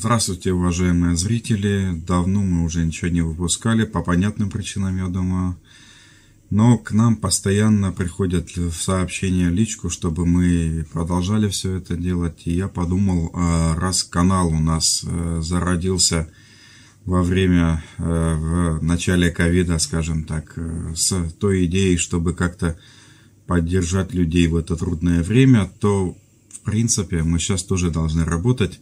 Здравствуйте, уважаемые зрители. Давно мы уже ничего не выпускали, по понятным причинам, я думаю. Но к нам постоянно приходят сообщения личку, чтобы мы продолжали все это делать. И я подумал, а, раз канал у нас э, зародился во время, э, в начале ковида, скажем так, э, с той идеей, чтобы как-то поддержать людей в это трудное время, то, в принципе, мы сейчас тоже должны работать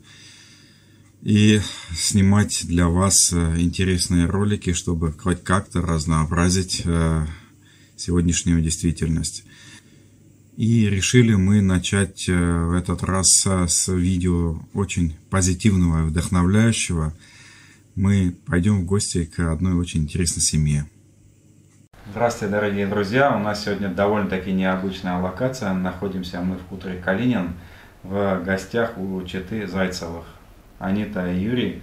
и снимать для вас интересные ролики, чтобы хоть как-то разнообразить сегодняшнюю действительность. И решили мы начать э, в этот раз с видео очень позитивного и вдохновляющего. Мы пойдем в гости к одной очень интересной семье. Здравствуйте, дорогие друзья! У нас сегодня довольно-таки необычная локация. Находимся мы в хуторе Калинин в гостях у Четы Зайцевых. Анита и Юрий.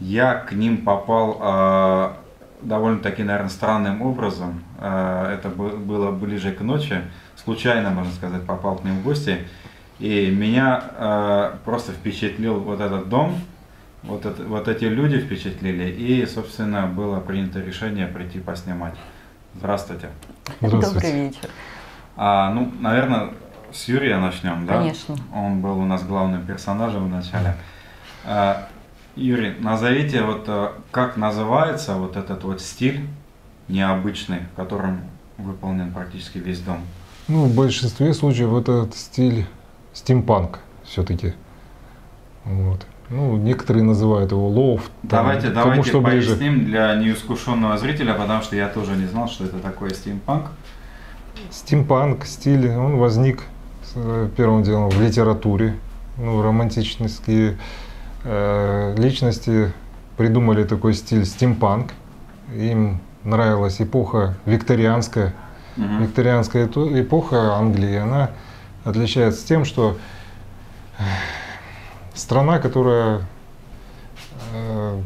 Я к ним попал а, довольно-таки, наверное, странным образом. Э, это было ближе к ночи. Случайно, можно сказать, попал к ним в гости. И меня э, просто впечатлил вот этот дом, вот, это, вот эти люди впечатлили. И, собственно, было принято решение прийти поснимать. Здравствуйте. Здравствуйте. Добрый вечер. А, ну, наверное, с Юрия начнем, да? Конечно. Он был у нас главным персонажем в начале. А, Юрий, назовите, вот э, как называется вот этот вот стиль необычный, в котором выполнен практически весь дом? Ну, в большинстве случаев этот стиль стимпанк все-таки. Вот. Ну, некоторые называют его лофт. Давайте, там, давайте что поясним ближе. для неискушенного зрителя, потому что я тоже не знал, что это такое стимпанк. Стимпанк стиль, он возник э, первым делом в литературе, ну, романтические Э, личности придумали такой стиль стимпанк. Им нравилась эпоха викторианская. Угу. Викторианская эпоха Англии, она отличается тем, что э, страна, которая э,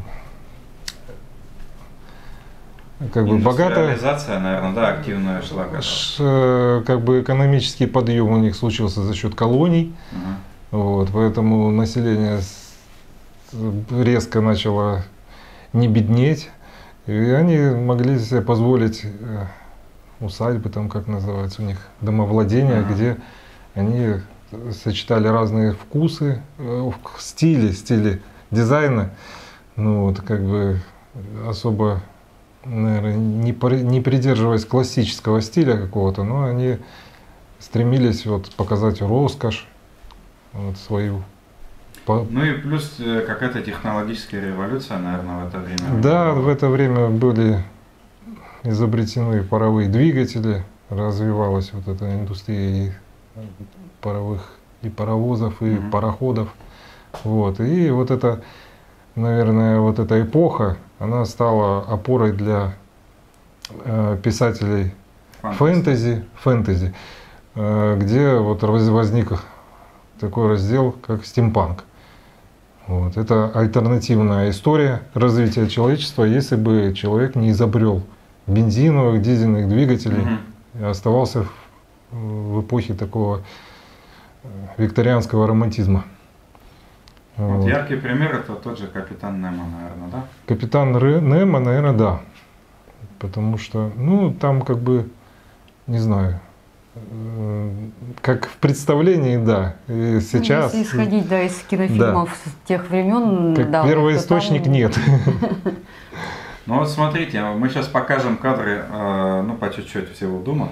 как бы богатая. наверное, да, активная шла. Ш, как бы экономический подъем у них случился за счет колоний. Угу. Вот, поэтому население резко начало не беднеть, и они могли себе позволить э, усадьбы, там как называется у них, домовладения, ага. где они сочетали разные вкусы, э, стили, стили дизайна, ну вот как бы особо, наверное, не, не придерживаясь классического стиля какого-то, но они стремились вот показать роскошь вот свою по... Ну и плюс э, какая-то технологическая революция, наверное, в это время. Да, в это время были изобретены паровые двигатели, развивалась вот эта индустрия и паровых и паровозов, и угу. пароходов. Вот. И вот это, наверное, вот эта эпоха, она стала опорой для э, писателей фэнтези, фэнтези, э, где вот возник такой раздел, как стимпанк. Вот. Это альтернативная история развития человечества, если бы человек не изобрел бензиновых, дизельных двигателей угу. и оставался в, в эпохе такого э, викторианского романтизма. Вот. Вот. Яркий пример это тот же капитан Немо, наверное, да? Капитан Немо, наверное, да. Потому что, ну, там как бы, не знаю, как в представлении, да. И сейчас. Если исходить, да, из кинофильмов да. тех времен, как да. Первоисточник там... нет. Ну вот смотрите, мы сейчас покажем кадры, э, ну по чуть-чуть всего дома.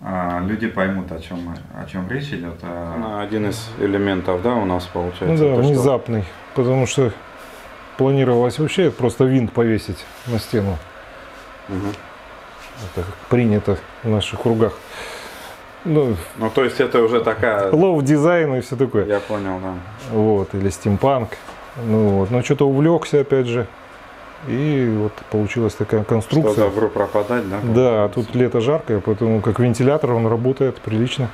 Э, люди поймут, о чем, о чем речь идет. Э. Ну, один из элементов, да, у нас получается. Ну да, то, внезапный, что... потому что планировалось вообще просто винт повесить на стену. Угу. Это принято в наших кругах. Ну, ну, то есть это уже такая... Лов дизайн и все такое. Я понял, да. Вот, или стимпанк. Ну вот, но что-то увлекся опять же. И вот получилась такая конструкция. Что добро пропадать, да? Да, тут лето жаркое, поэтому как вентилятор он работает прилично.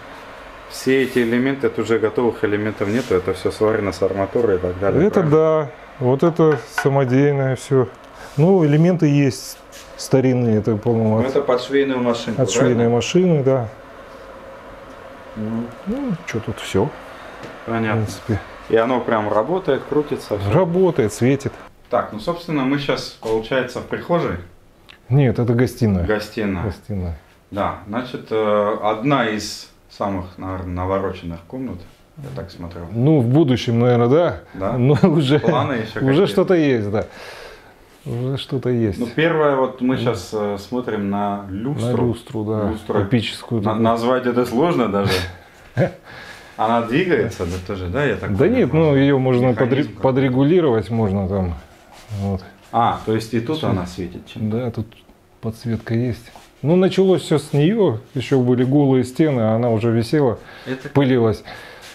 Все эти элементы, тут уже готовых элементов нету, это все сварено с арматурой и так далее. Это правильно? да, вот это самодельное все. Ну, элементы есть старинные, это, по-моему, ну, от, это под швейную машину. От правильно? швейной машины, да. Ну, что тут все. Понятно. В принципе. И оно прям работает, крутится. всё. Работает, светит. Так, ну, собственно, мы сейчас, получается, в прихожей, Нет, это гостиная. гостиная. Гостиная. Да, значит, э, одна из самых, наверное, навороченных комнат, я так смотрю. Ну, в будущем, наверное, да. Да? Но уже, Планы еще уже какие-то? что-то есть, да. Уже что-то есть. Ну, первое, вот мы сейчас смотрим на На люстру. люстру, да. Люстру. Эпическую. На- назвать это сложно даже. Она двигается, да, тоже, да, я так Да нет, ну ее можно подрегулировать, можно там. Вот. А, то есть и тут она светит. чем- Да, тут подсветка есть. Ну, началось все с нее, еще были голые стены, а она уже висела, Это пылилась.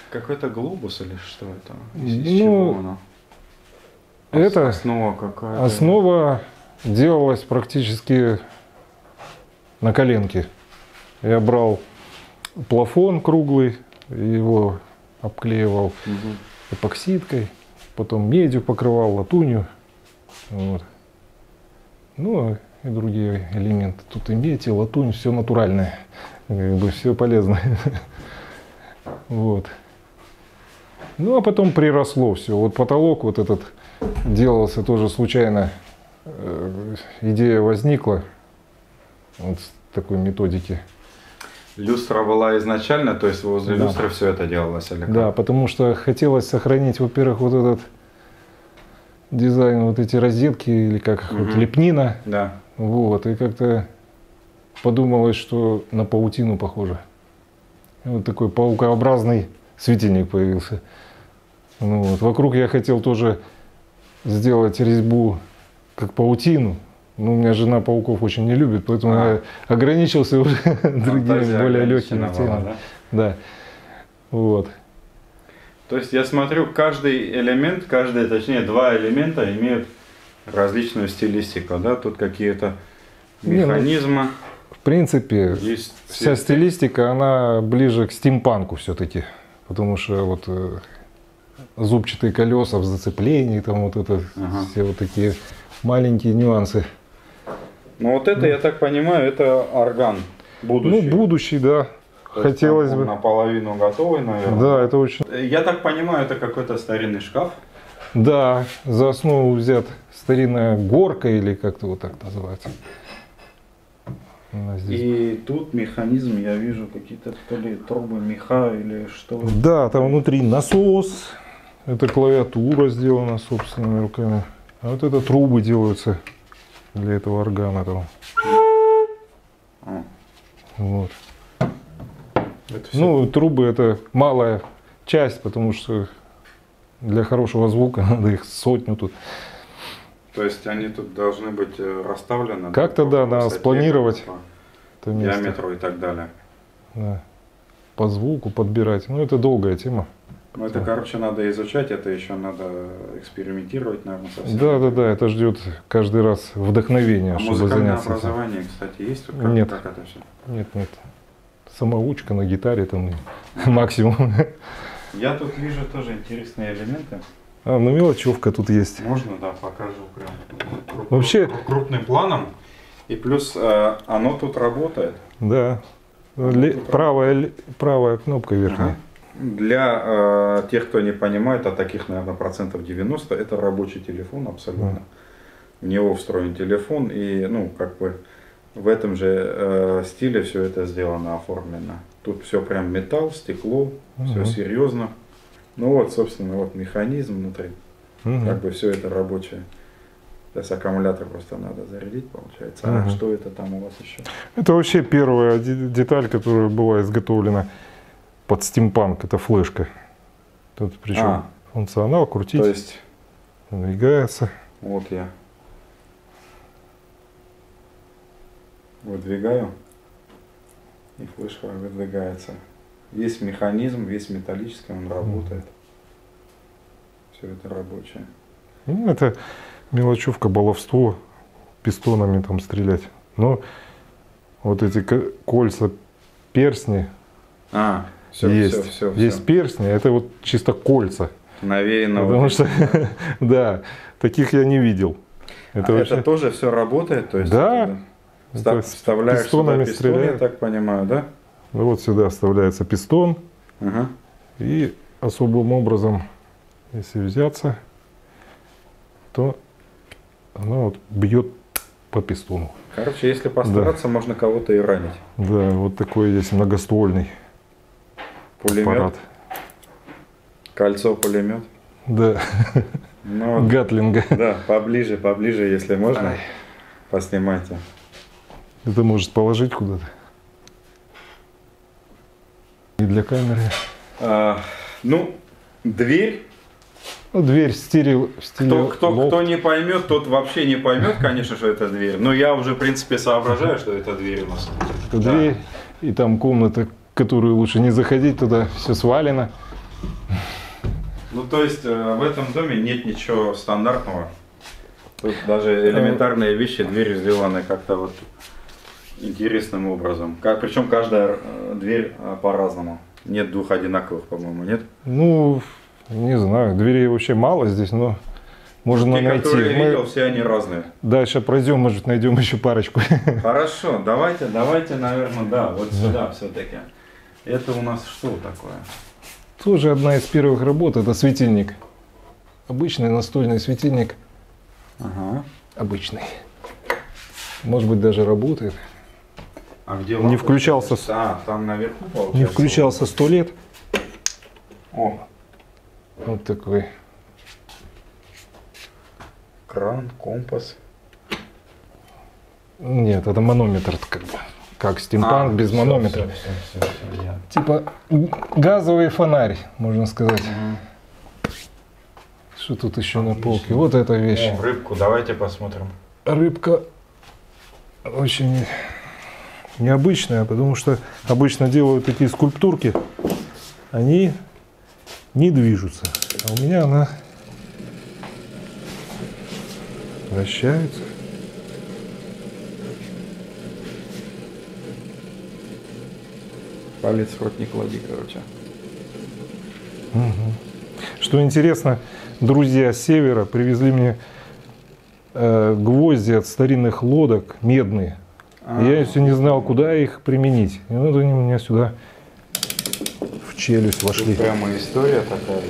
какой-то глобус или что это? Ну, Из чего оно? Это Основа какая-то. Основа делалась практически на коленке. Я брал плафон круглый, его обклеивал Мгм. эпоксидкой, потом медью покрывал, латунью. Вот. Ну, и другие элементы. Тут и медь, и латунь, все натуральное. Как бы все полезное. Вот. Ну, а потом приросло все. Вот потолок вот этот делался тоже случайно. Э, Идея возникла вот с такой методики. Люстра была изначально, то есть возле Да. люстры все это делалось, или как? Да, потому что хотелось сохранить, во-первых, вот этот дизайн, вот эти розетки или как их, вот лепнина. Да. Вот, и как-то подумалось, что на паутину похоже. И Вот такой паукообразный светильник появился. Ну, вот. Вокруг я хотел тоже сделать резьбу как паутину. Но у меня жена пауков очень не любит, поэтому А. я ограничился уже другими Фантазия более легкими темами. да? Да. Вот. То есть я смотрю, каждый элемент, каждый, точнее, два элемента имеют различную стилистику, да? Тут какие-то Не, ну, механизмы, В принципе, есть вся стилистика, она ближе к стимпанку все-таки. Потому что вот э, зубчатые колеса в зацеплении, там вот это, Ага. все вот такие маленькие нюансы. Ну вот это, я так понимаю, это орган будущий. Ну, будущий, да. То есть Хотелось он бы. наполовину готовый, наверное. Да, это очень... Я так понимаю, это какой-то старинный шкаф. Да, за основу взят старинная горка или как-то вот так называется. Здесь. И тут механизм, я вижу какие-то то ли трубы меха или что. Да, там внутри насос. Это клавиатура сделана собственными руками. А вот это трубы делаются для этого органа. Там. Вот. это всё. Ну, трубы это малая часть, потому что для хорошего звука надо их сотню тут. То есть они тут должны быть э, расставлены? Как-то да, надо высоте, спланировать по диаметру и так далее. Да. По звуку подбирать. Ну, это долгая тема. Ну это, короче, надо изучать, это еще надо экспериментировать, наверное, совсем. Да, да, да, это ждет каждый раз вдохновения, А чтобы заняться. этим. образование, кстати, есть тут? Нет. Как это все? Нет, нет. Самоучка на гитаре там максимум. Я тут вижу тоже интересные элементы. А, ну мелочевка тут есть. Можно, да, покажу прям круп- Вообще- круп- крупным планом. И плюс э, оно тут работает. Да. Ле- правая, ле- правая кнопка верхняя. Ага. Для э, тех, кто не понимает, а таких, наверное, процентов 90, это рабочий телефон абсолютно. В него встроен телефон, и, ну, как бы в этом же э, стиле все это сделано, оформлено. Тут все прям металл, стекло, все Мгм. серьезно. Ну вот, собственно, вот механизм внутри, Мгм. как бы все это рабочее. Сейчас аккумулятор просто надо зарядить, получается. А Мгм. что это там у вас еще? Это вообще первая де- деталь, которая была изготовлена под стимпанк. Это флешка. Тут причем А. функционал крутить, То есть, двигается. вот я выдвигаю, и флешка выдвигается. Есть механизм, весь металлический, он работает. Все это рабочее. Ну, это мелочевка, баловство, пистонами там стрелять. Но вот эти ко- кольца, перстни А, все, есть. все, все, есть перстни, это вот чисто кольца. Навеяно. Потому что, да, таких я не видел. да. Это А вообще... это тоже все работает? То есть Да. это вставляешь сюда пистонами пистон, я так понимаю, да? Ну, Вот сюда вставляется пистон Ага. и особым образом если взяться, то она вот бьет по пистону. Короче, если постараться, да. можно кого-то и ранить. Да, вот такой есть многоствольный пулемет. Аппарат. Кольцо пулемет. Да. Ну, Гатлинга. Да, поближе, поближе, если можно. Ай. Поснимайте. Это может положить куда-то. И для камеры. А, ну, дверь ну, дверь в стиле, в стиле кто, кто, кто не поймет, тот вообще не поймет, конечно, что это дверь. Но я уже, в принципе, соображаю, что это дверь у нас. Это да. дверь, и там комната, которую лучше не заходить, туда все свалено. Ну, то есть э, в этом доме нет ничего стандартного. Тут даже элементарные вещи, двери сделаны как-то вот интересным образом. Как, причем каждая э, дверь э, по-разному. Нет двух одинаковых, по-моему, нет? Ну, не знаю, дверей вообще мало здесь, но можно Те, найти. которые я видел, все они разные. Дальше пройдем, может, найдем еще парочку. Хорошо, давайте, давайте, наверное, да, вот да. сюда все-таки. Это у нас что такое? Тоже одна из первых работ, это светильник. Обычный настольный светильник. Ага. Обычный. Может быть, даже работает. А где не включался, а, там наверху получается. Не включался сто лет. О, вот такой. Кран, компас. Нет, это манометр как бы. Как стимпанк а, без все, манометра. Все, все, все, типа газовый фонарь, можно сказать. Угу. Что тут еще Отлично. на полке? Вот эта вещь. О, рыбку, давайте посмотрим. Рыбка очень необычная, потому что обычно делают такие скульптурки. Они не движутся. А у меня она вращается. Палец в рот не клади, короче. Угу. Что интересно, друзья с севера привезли мне э, гвозди от старинных лодок медные. А -а -а. Я все не знал, куда их применить. И вот они у меня сюда в челюсть вошли. Тут прямо история такая.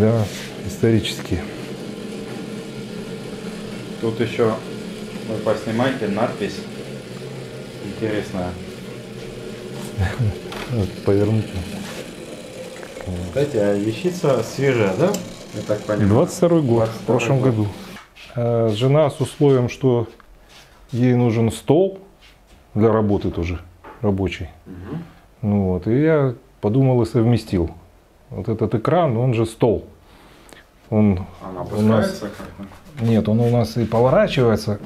Да, исторические. Тут еще вы поснимайте надпись интересная. Повернуть. Кстати, а вещица свежая, да? Я так понимаю. 22 год, 22 в прошлом год. году. А, жена с условием, что ей нужен стол для работы тоже рабочий. Угу. Ну вот, и я подумал и совместил. Вот этот экран, он же стол. Он Она у нас... Нет, он у нас и поворачивается,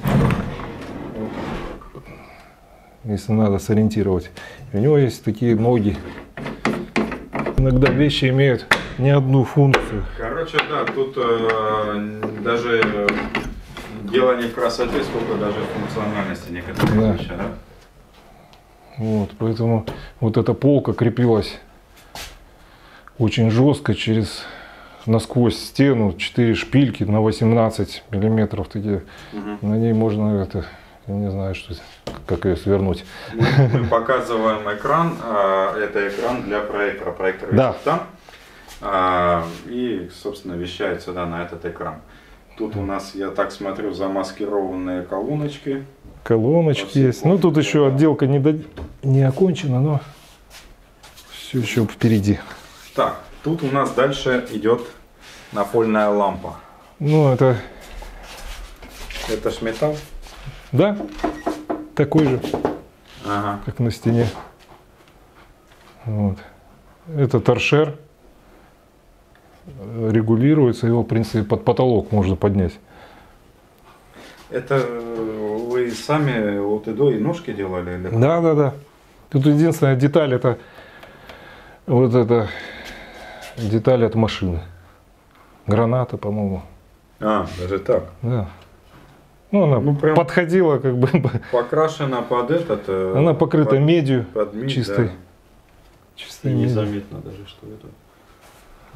если надо сориентировать. у него есть такие ноги. Иногда вещи имеют не одну функцию. Короче, да, тут э, даже дело не в красоте, сколько даже в функциональности некоторых да. вещей, да? Вот, поэтому вот эта полка крепилась очень жестко через насквозь стену, 4 шпильки на 18 миллиметров такие. Угу. На ней можно это, я не знаю, что, как ее свернуть. Мы, мы показываем экран, а, это экран для проектора, проектор да. там. А, и, собственно, вещает сюда на этот экран. Тут у нас, я так смотрю, замаскированные колоночки. Колоночки есть. Ну, тут еще отделка не, до... не окончена, но все еще впереди. Так, тут у нас дальше идет напольная лампа. Ну, это... Это ж металл? Да, такой же, ага. как на стене. Вот. Это торшер. Регулируется, его, в принципе, под потолок можно поднять. Это вы сами вот и до и ножки делали? Или? Да, да, да. Тут единственная деталь это вот эта деталь от машины. Граната, по-моему. А, даже так? Да. Ну, она ну, прям подходила как бы. Покрашена под этот. Э, она покрыта под, медью под мид, чистой. Да. Чистой И незаметно даже, что это.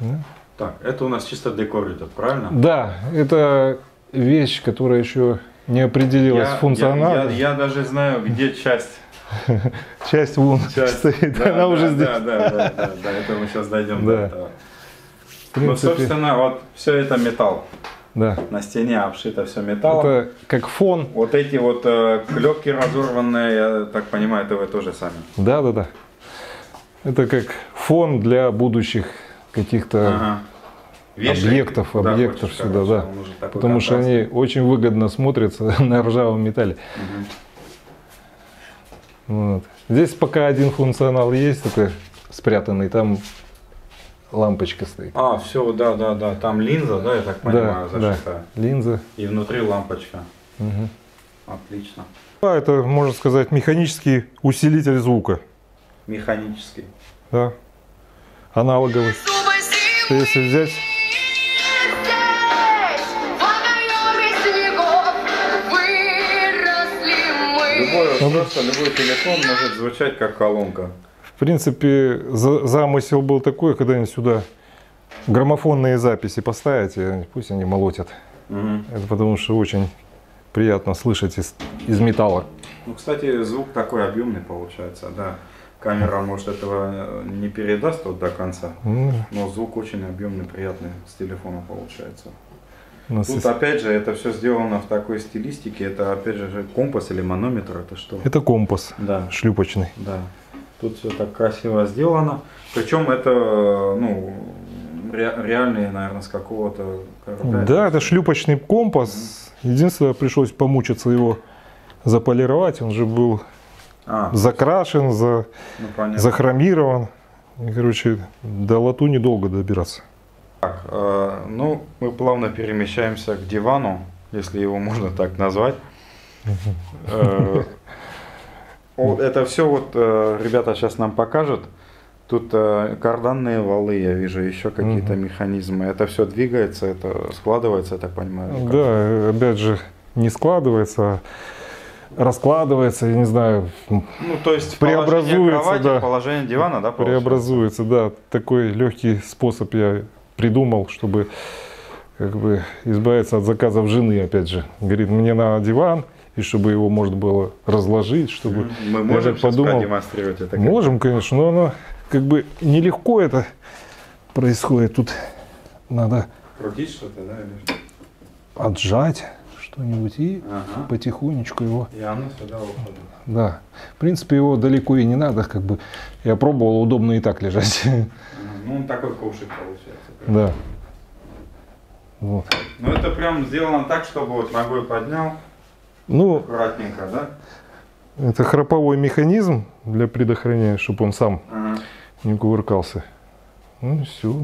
Да? Так, это у нас чисто декор этот, правильно? Да, это вещь, которая еще не определилась я, функционально. Я, я, я даже знаю, где часть. Часть вон часть, стоит, да, она да, уже да, здесь. Да, да, да, да, это мы сейчас дойдем да. до этого. Ну, собственно, вот все это металл. Да. На стене обшито все металлом. Это как фон. Вот эти вот э, клепки разорванные, я так понимаю, это вы тоже сами. Да, да, да. Это как фон для будущих каких-то Ага. Вешаете, объектов, куда объектов хочешь, сюда, короче, да. Потому что контрастный. они очень выгодно смотрятся на ржавом металле. Мгм. Вот. Здесь пока один функционал есть, такой спрятанный, там лампочка стоит. А, все, да, да, да. Там линза, да, я так понимаю, да, да, зашита. линза. И внутри лампочка. Мгм. Отлично. А, это, можно сказать, механический усилитель звука. Механический. Да. Аналоговый. Если взять, Любой Ну, устройство, любой телефон может звучать как колонка. В принципе, за- замысел был такой, когда они сюда граммофонные записи поставить, и пусть они молотят. Мгм. Это потому что очень приятно слышать из, из металла. Ну, кстати, звук такой объемный получается, да. Камера, может, этого не передаст вот до конца, Ну, но звук очень объемный, приятный с телефона получается. Тут есть- опять же это все сделано в такой стилистике. Это опять же же компас или манометр, это что? Это компас Да, шлюпочный. да. Тут все так красиво сделано. Причем это, ну, ре- реальные, наверное, с какого-то корабля. Да, это шлюпочный компас. Единственное, пришлось помучиться его заполировать. Он же был А, закрашен, за, ну понятно. захромирован. И, короче, до латуни долго добираться. Так, э, ну, мы плавно перемещаемся к дивану, если его можно так назвать. Э, Это все вот э, ребята сейчас нам покажут. Тут э, карданные валы, я вижу, еще какие-то Мгм. механизмы. Это все двигается, это складывается, я так понимаю. как? Да, опять же, не складывается, а раскладывается, я не знаю, Ну, то есть Преобразуется, кровати, да. положение дивана, да, получается? преобразуется. Да, такой легкий способ я придумал, чтобы как бы избавиться от заказов жены, опять же. Говорит, мне на диван, и чтобы его можно было разложить, чтобы... Мы можем сейчас подумал. продемонстрировать это? как? Можем, конечно, но оно как бы нелегко это происходит. Тут надо Крутить что-то, да? или отжать что-нибудь и Ага. потихонечку его И оно сюда уходит. Да. В принципе, его далеко и не надо, как бы. Я пробовал, удобно и так лежать. Мгм. Ну, он такой ковшик получается. Да. Вот. Ну, это прям сделано так, чтобы вот ногой поднял, Ну, аккуратненько, да? это храповой механизм для предохранения, чтобы он сам Ага. не кувыркался. Ну, все.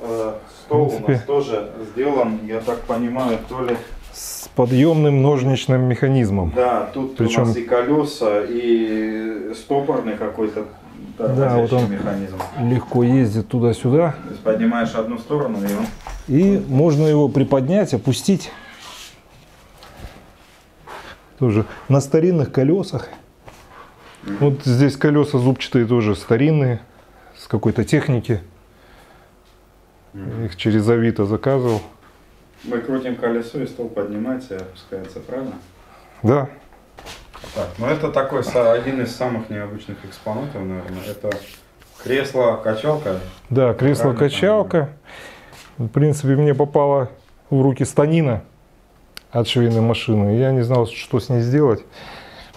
Э, Стол у нас тоже сделан, я так понимаю, то ли... С подъемным ножничным механизмом. Да, тут Причем- у нас и колеса, и стопорный какой-то тормозящий вот он. механизм. Легко ездит туда-сюда. То есть поднимаешь одну сторону, и он... И можно его приподнять, опустить. Тоже на старинных колесах. Вот здесь колеса зубчатые тоже старинные, с какой-то техники. Их через Авито заказывал. Мы крутим колесо, и стол поднимается и опускается, правильно? Да, Так, ну это такой один из самых необычных экспонатов, наверное. Это кресло-качалка. да, кресло-качалка. В принципе, мне попала в руки станина от швейной машины. Я не знал, что с ней сделать.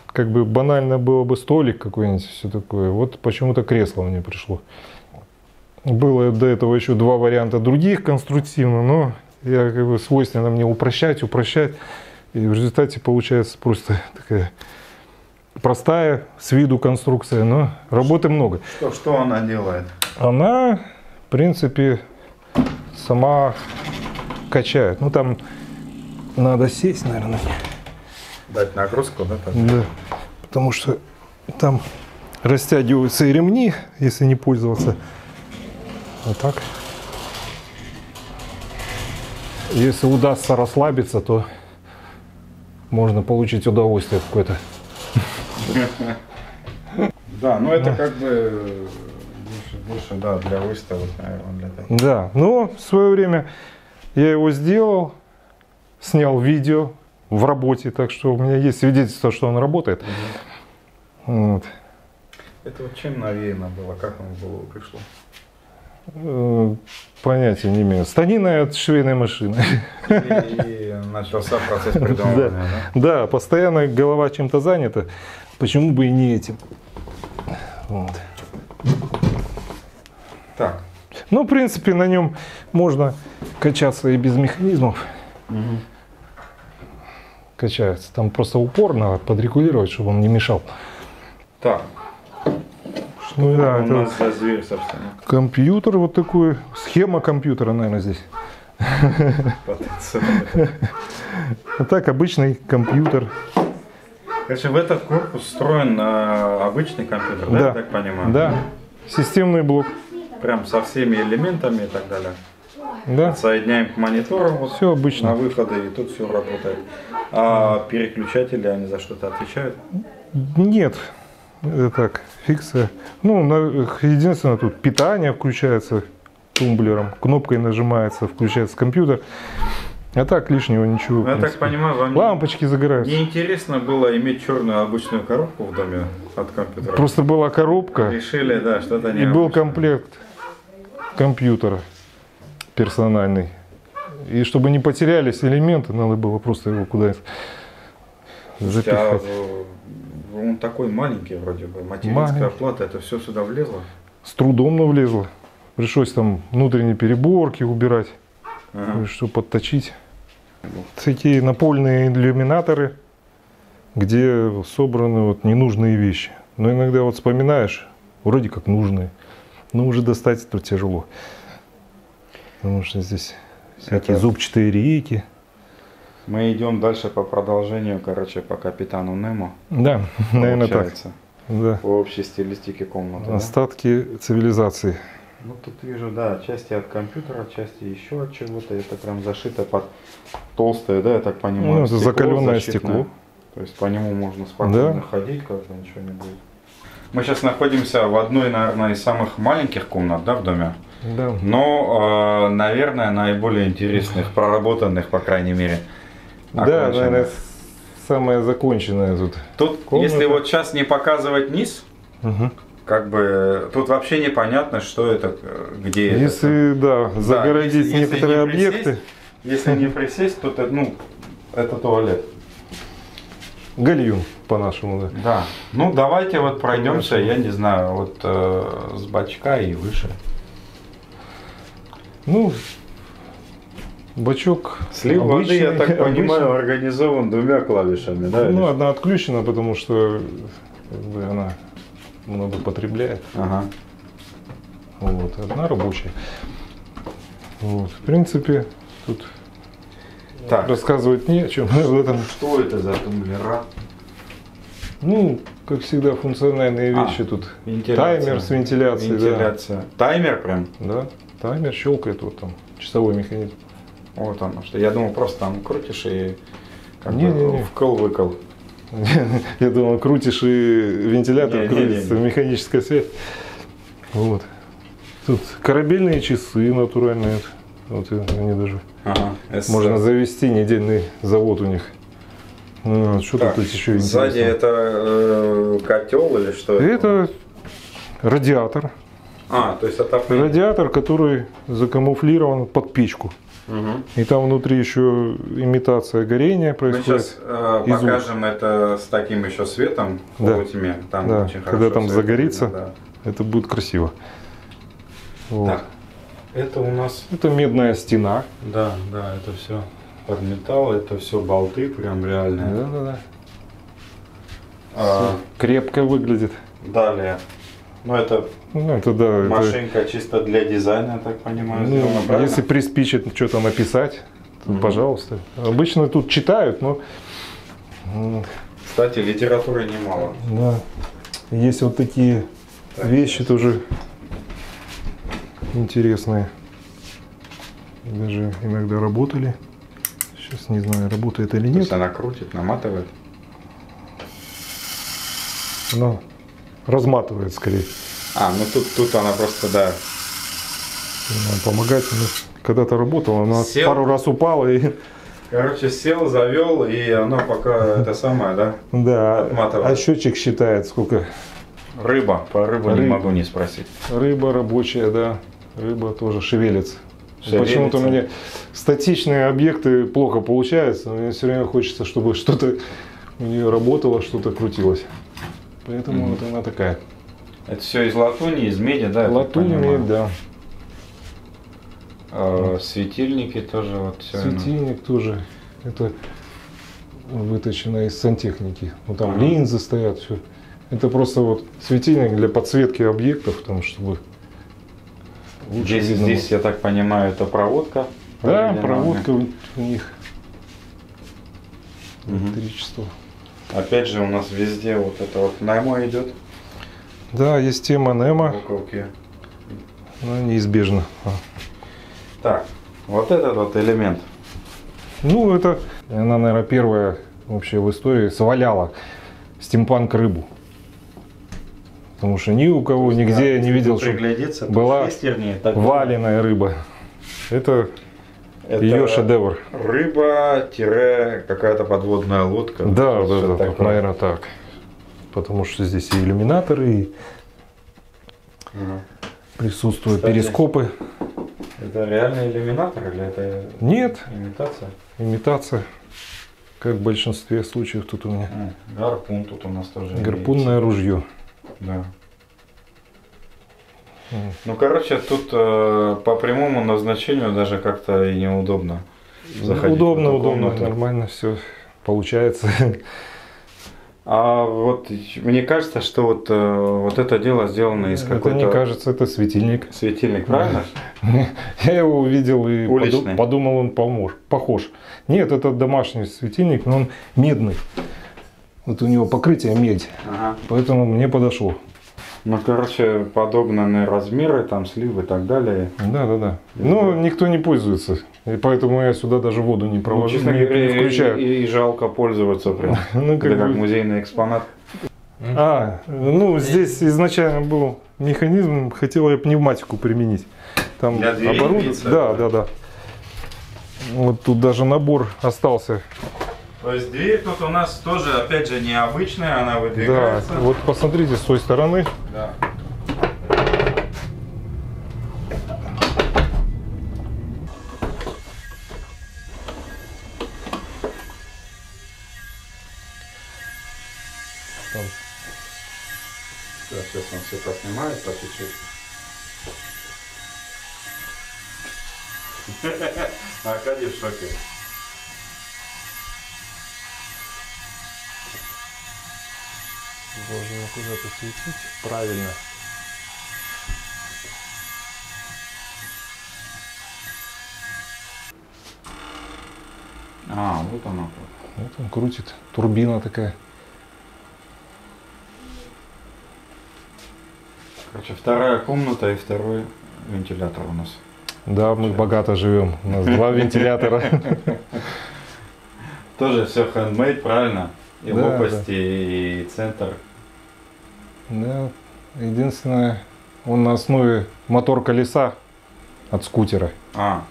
Как бы банально было бы столик какой-нибудь, все такое. Вот почему-то кресло мне пришло. Было до этого еще два варианта других конструктивно, но я как бы свойственно мне упрощать, упрощать. И в результате получается просто такая простая с виду конструкция, но работы много. Что, что она делает? Она, в принципе, сама качает. Ну там надо сесть, наверное. Дать нагрузку, да? так? Да. Потому что там растягиваются и ремни, если не пользоваться. Вот так. Если удастся расслабиться, то можно получить удовольствие какое-то. Да, ну это как бы э, больше, да, для выставок, наверное. Да, но в свое время я его сделал, снял видео в работе, так что у меня есть свидетельство, что он работает. Вот. Это вот чем навеяно было, как оно в голову пришло? Э, Понятия не имею. Станина от швейной машины. И, начался процесс придумывания, да? Да, постоянно голова чем-то занята. Почему бы и не этим? Вот. Так. Ну, в принципе, на нем можно качаться и без механизмов. Качается. Там просто упор надо подрегулировать, чтобы он не мешал. Так, Ну да, у это нас за зверь, собственно. компьютер вот такой. Схема компьютера, наверное, здесь. А так обычный компьютер. Короче, в этот корпус встроен э, обычный компьютер, да, Да. я так понимаю? Да. Системный блок. Прям со всеми элементами и так далее. Да. Соединяем к монитору, вот, Все на обычно. выходы, и тут все работает. А переключатели, они за что-то отвечают? Нет. Это так, фикция. Ну, на- единственное, тут питание включается тумблером, кнопкой нажимается, включается компьютер. А так лишнего ничего. я так понимаю, вам Лампочки загораются. не интересно было иметь черную обычную коробку в доме от компьютера? Просто была коробка Решили, да, что-то и не был комплект компьютера персональный. И чтобы не потерялись элементы, надо было просто его куда-то А, запихать. э, он такой маленький вроде бы. Материнская Маленький. плата, это все сюда влезло? С трудом, но влезло. Пришлось там внутренние переборки убирать. Ага. что подточить. Такие напольные иллюминаторы, где собраны вот ненужные вещи. Но иногда вот вспоминаешь, вроде как нужные, но уже достать это тяжело. Потому что здесь всякие Это- зубчатые рейки. Мы идем дальше по продолжению, короче, по капитану Немо. Да, наверное так. Получается. Да. По общей стилистике комнаты. да? Остатки цивилизации. Ну тут вижу, да, части от компьютера, части еще от чего-то. Это прям зашито под толстое, да, я так понимаю. Ну, это закаленное защитное. стекло. То есть по нему можно спокойно Да. ходить, как бы ничего не будет. Мы сейчас находимся в одной, наверное, из самых маленьких комнат, да, в доме. Да. Но, э, наверное, наиболее интересных, проработанных, по крайней мере. Да, наверное, самое законченное тут. Тут, комната. если вот сейчас не показывать низ, Мгм. как бы тут вообще непонятно, что это, э, где это. Если, да, загородить если- если некоторые не присесть, объекты, Если не присесть, то это, ну, это туалет. гальюн по-нашему, да. Да. Ну, давайте вот пройдемся, я не знаю, вот э, с бачка и выше. Ну, бачок Слив воды, я обычный, так понимаю, обычный. организован двумя клавишами, да? Ну, одна отключена, потому что как бы, она много потребляет. Ага. Вот, одна рабочая. Вот, в принципе, тут Так, рассказывать не о чем. В этом, что это за тумблера? ну, как всегда, функциональные А, вещи тут. Вентиляция. Таймер с вентиляцией, да. Вентиляция. Таймер прям? Да, таймер щелкает, вот там, часовой механизм. Вот оно, что я думал, просто там крутишь и как бы Не-не-не. вкл-выкл. Я думал, крутишь и вентилятор крутится, механическая связь. Вот. Тут корабельные часы натуральные. Вот они даже Ага. можно завести недельный завод у них. Ну, вот что Так, тут еще Сзади интересного? это э, котел или что? Это радиатор. А, то есть отопление. Радиатор, который закамуфлирован под печку. Мгм. И там внутри еще имитация горения Мы происходит. сейчас э, покажем это с таким еще светом в Да. полутьме. Там Да, очень когда там загорится. видно, Это будет красиво. Вот. да. Так, это у нас, Это медная стена. да, да, это все под металл, это все болты прям реальные. Да, да, да. А, Крепко выглядит. далее, ну это Ну, это да. это- машинка чисто для дизайна, я так понимаю, ну, сделана, правильно? если приспичит что-то написать, то, Мгм. пожалуйста. Обычно тут читают, но Кстати, литературы немало. да. есть вот такие Так, вещи тоже интересные. Даже иногда работали. Сейчас не знаю, работает или То нет. есть она крутит, наматывает. Но разматывает скорее. А, ну тут, тут она просто, да, помогать. Когда-то работала, она Сел. пару раз упала и Короче, сел, завел, и она пока это самое, да? да. Отматывает. А счетчик считает, сколько Рыба. По рыбу не Рыба. могу не спросить. рыба рабочая, да. рыба тоже шевелится. Почему-то мне статичные объекты плохо получаются, но мне все время хочется, чтобы что-то у нее работало, что-то крутилось. Поэтому Мгм. вот она такая. Это все из латуни, из меди, да? Латунь имеет, да. А, светильники тоже вот все. Светильник тоже. Это выточено из сантехники. Вот там Ага. линзы стоят, все. Это просто вот светильник для подсветки объектов, там, чтобы лучше Здесь, видно здесь, я так понимаю, это проводка. Да, проводка у них. Мгм. Электричество. Опять же, у нас везде вот это вот наймо идет. Да, есть тема Немо, Буковки. но неизбежно. Так, вот этот вот элемент. Ну, это она, наверное, первая вообще в истории сваляла стимпанк рыбу. Потому что ни у кого, нигде я не видел, что была валеная рыба. Это это ее шедевр. Рыба-какая-то подводная лодка. Да, да, да, такое. наверное, так. Потому что здесь и иллюминаторы, и Ага. присутствуют Кстати. перископы. Это реальный иллюминатор или это Нет, имитация? имитация. Как в большинстве случаев тут у меня. А, гарпун тут у нас тоже. Гарпунное ружье. имеется. Да. Ну, короче, тут э, по прямому назначению даже как-то и неудобно. заходить удобно, удобно, комнату. нормально все получается. А вот мне кажется, что вот, э, вот это дело сделано из Это какой-то не кажется, это светильник. светильник, правильно? Я его увидел и Уличный. подумал, он помож- похож. Нет, это домашний светильник, но он медный. Вот у него покрытие медь, Ага. поэтому мне подошло. Ну, короче, подобные размеры, там слив и так далее. Да, да, да. Но никто не пользуется. И поэтому я сюда даже воду не Ну, провожу, честно не, говоря, не включаю. И, и жалко пользоваться прям. Ну, Это как как бы- музейный экспонат. А, ну здесь изначально был механизм, хотел я пневматику применить. Там оборудование. Да, да, да. Вот тут даже набор остался. То есть дверь тут у нас тоже, опять же, необычная, она Да, выдвигается. вот посмотрите с той стороны. Да. Там. Да, сейчас он все поснимает по чуть-чуть. Аркадий в шоке. Должен куда-то светить. Правильно. А, вот оно как. Вот он крутит. Турбина такая. Короче, вторая комната и второй вентилятор у нас. Да, мы богато живем. У нас два вентилятора. Тоже все handmade, правильно? И Да, лопасти, и центр. Да. Единственное, он на основе мотор колеса от скутера. А,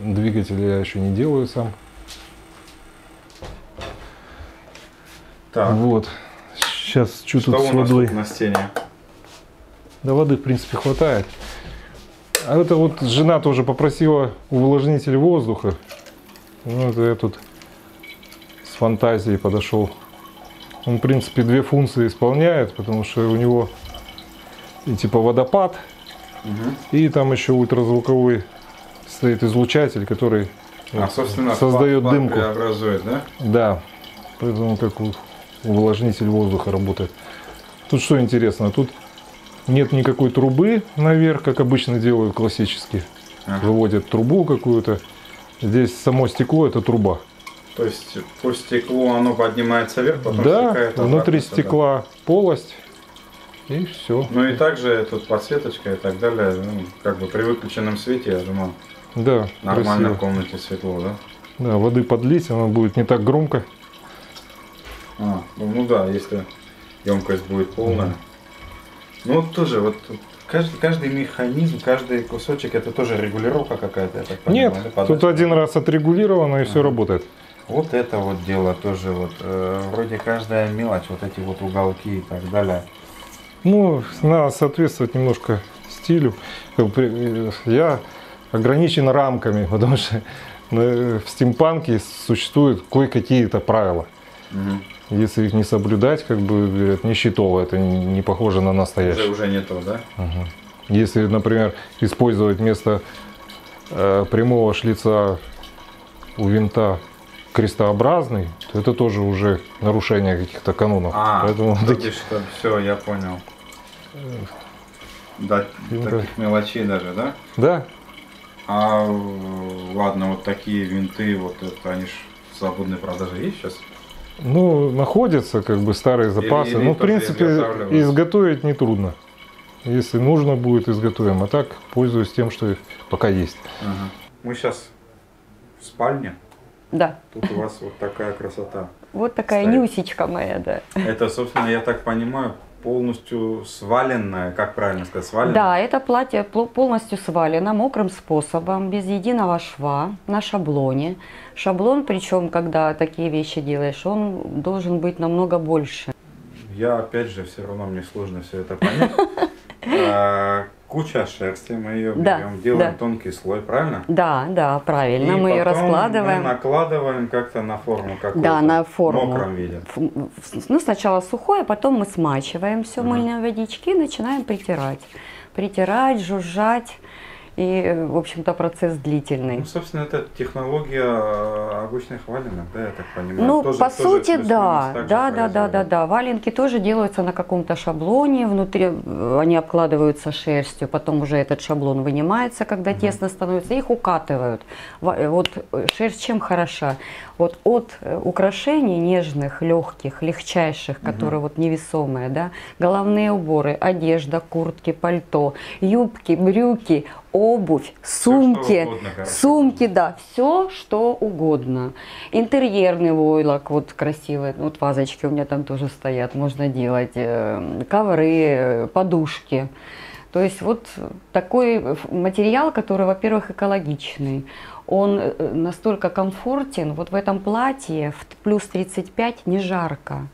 Двигатель я еще не делаю сам. так. Вот. Сейчас что Что тут с водой? тут на стене? Да воды, в принципе, хватает. А это вот жена тоже попросила увлажнитель воздуха. Ну, это я тут с фантазией подошел. Он, в принципе, две функции исполняет, потому что у него и типа водопад, Мгм. и там еще ультразвуковой стоит излучатель, который А, вот собственно, создает пар- дымку. преобразует, да? Да, поэтому как увлажнитель воздуха работает. Тут что интересно, тут нет никакой трубы наверх, как обычно делают классически. Ага. Выводят трубу какую-то. Здесь само стекло это труба. То есть по стеклу оно поднимается вверх, потом да, внутри сюда. стекла полость. И все. Ну и также тут подсветочка и так далее. Ну, как бы при выключенном свете, я думаю, Да, нормально в красиво. комнате светло, да? Да, воды подлить, она будет не так громко. А, ну, ну да, если емкость будет полная. Ну вот тоже, вот каждый, каждый механизм, каждый кусочек, это тоже регулировка какая-то, так Нет, понимаю. да, тут один раз отрегулировано и все Ага. работает. Вот это вот дело тоже, вот э, вроде каждая мелочь, вот эти вот уголки и так далее. Ну, надо соответствовать немножко стилю. Я ограничен рамками, потому что в стимпанке существуют кое-какие-то правила. Угу. Если их не соблюдать, как бы говорят, нищетово, это не похоже на настоящее. Уже, уже не то, да? Угу. Если, например, использовать вместо э, прямого шлица у винта крестообразный, то это тоже уже нарушение каких-то канонов. А, Поэтому таки... что, все, я понял. Да, таких мелочей даже, да? Да. А ладно, вот такие винты, вот это они ж в свободной продаже есть сейчас? Ну, находятся как бы старые запасы. Или, или ну, в принципе, изготовить нетрудно. Если нужно будет, изготовим. А так пользуюсь тем, что пока есть. Ага. Мы сейчас в спальне. Да. Тут у вас вот такая красота. Вот такая стоит. нюсечка моя, да. Это, собственно, я так понимаю, полностью сваленное, как правильно сказать, сваленное? Да, это платье полностью свалено мокрым способом, без единого шва, на шаблоне. Шаблон, причем, когда такие вещи делаешь, он должен быть намного больше. Я, опять же, все равно мне сложно все это понять. А, куча шерсти, мы ее берем, да, делаем да. тонкий слой, правильно? Да, да, правильно, и мы ее раскладываем. Мы накладываем как-то на форму какую-то. Да, на форму. В мокром виде. Ну, сначала сухое, потом мы смачиваем все угу. мыльной водички и начинаем притирать. Притирать, жужжать. И, в общем-то, процесс длительный. Ну, собственно, это технология э, обычных валенок, да, я так понимаю? Ну, тоже, по тоже сути, да. Да, да, да, да, да. Валенки тоже делаются на каком-то шаблоне, внутри э, они обкладываются шерстью, потом уже этот шаблон вынимается, когда угу. тесно становится, их укатывают. Э, вот шерсть чем хороша? Вот от украшений нежных, легких, легчайших, угу. которые вот невесомые, да, головные уборы, одежда, куртки, пальто, юбки, брюки, обувь, сумки, угодно, сумки, да, все что угодно. Интерьерный войлок, вот красивый, вот вазочки у меня там тоже стоят, можно делать, э, ковры, подушки. То есть вот такой материал, который, во-первых, экологичный, он э, настолько комфортен, вот в этом платье в плюс 35 не жарко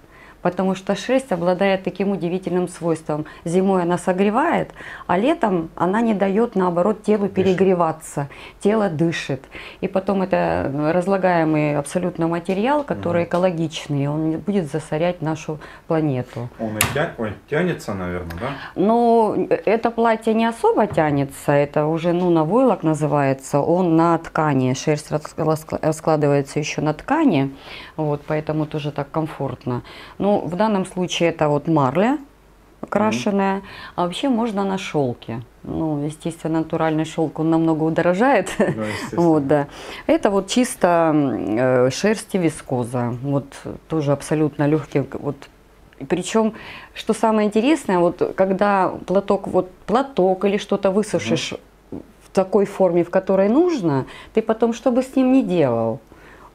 потому что шерсть обладает таким удивительным свойством. Зимой она согревает, а летом она не дает, наоборот, телу перегреваться. Тело дышит. И потом это разлагаемый абсолютно материал, который экологичный, он не будет засорять нашу планету. Он и тя... Ой, тянется, наверное, да? Ну, это платье не особо тянется, это уже ну, на войлок называется, он на ткани, шерсть раскладывается еще на ткани, вот, поэтому тоже так комфортно. Ну, в данном случае это вот марля окрашенная, mm-hmm. а вообще можно на шелке. Ну, естественно, натуральный шелк, он намного удорожает. Да, вот, да. Это вот чисто э, шерсть и вискоза. Вот тоже абсолютно легкий. Вот. Причем, что самое интересное, вот когда платок, вот платок или что-то высушишь mm-hmm. в такой форме, в которой нужно, ты потом что бы с ним ни делал,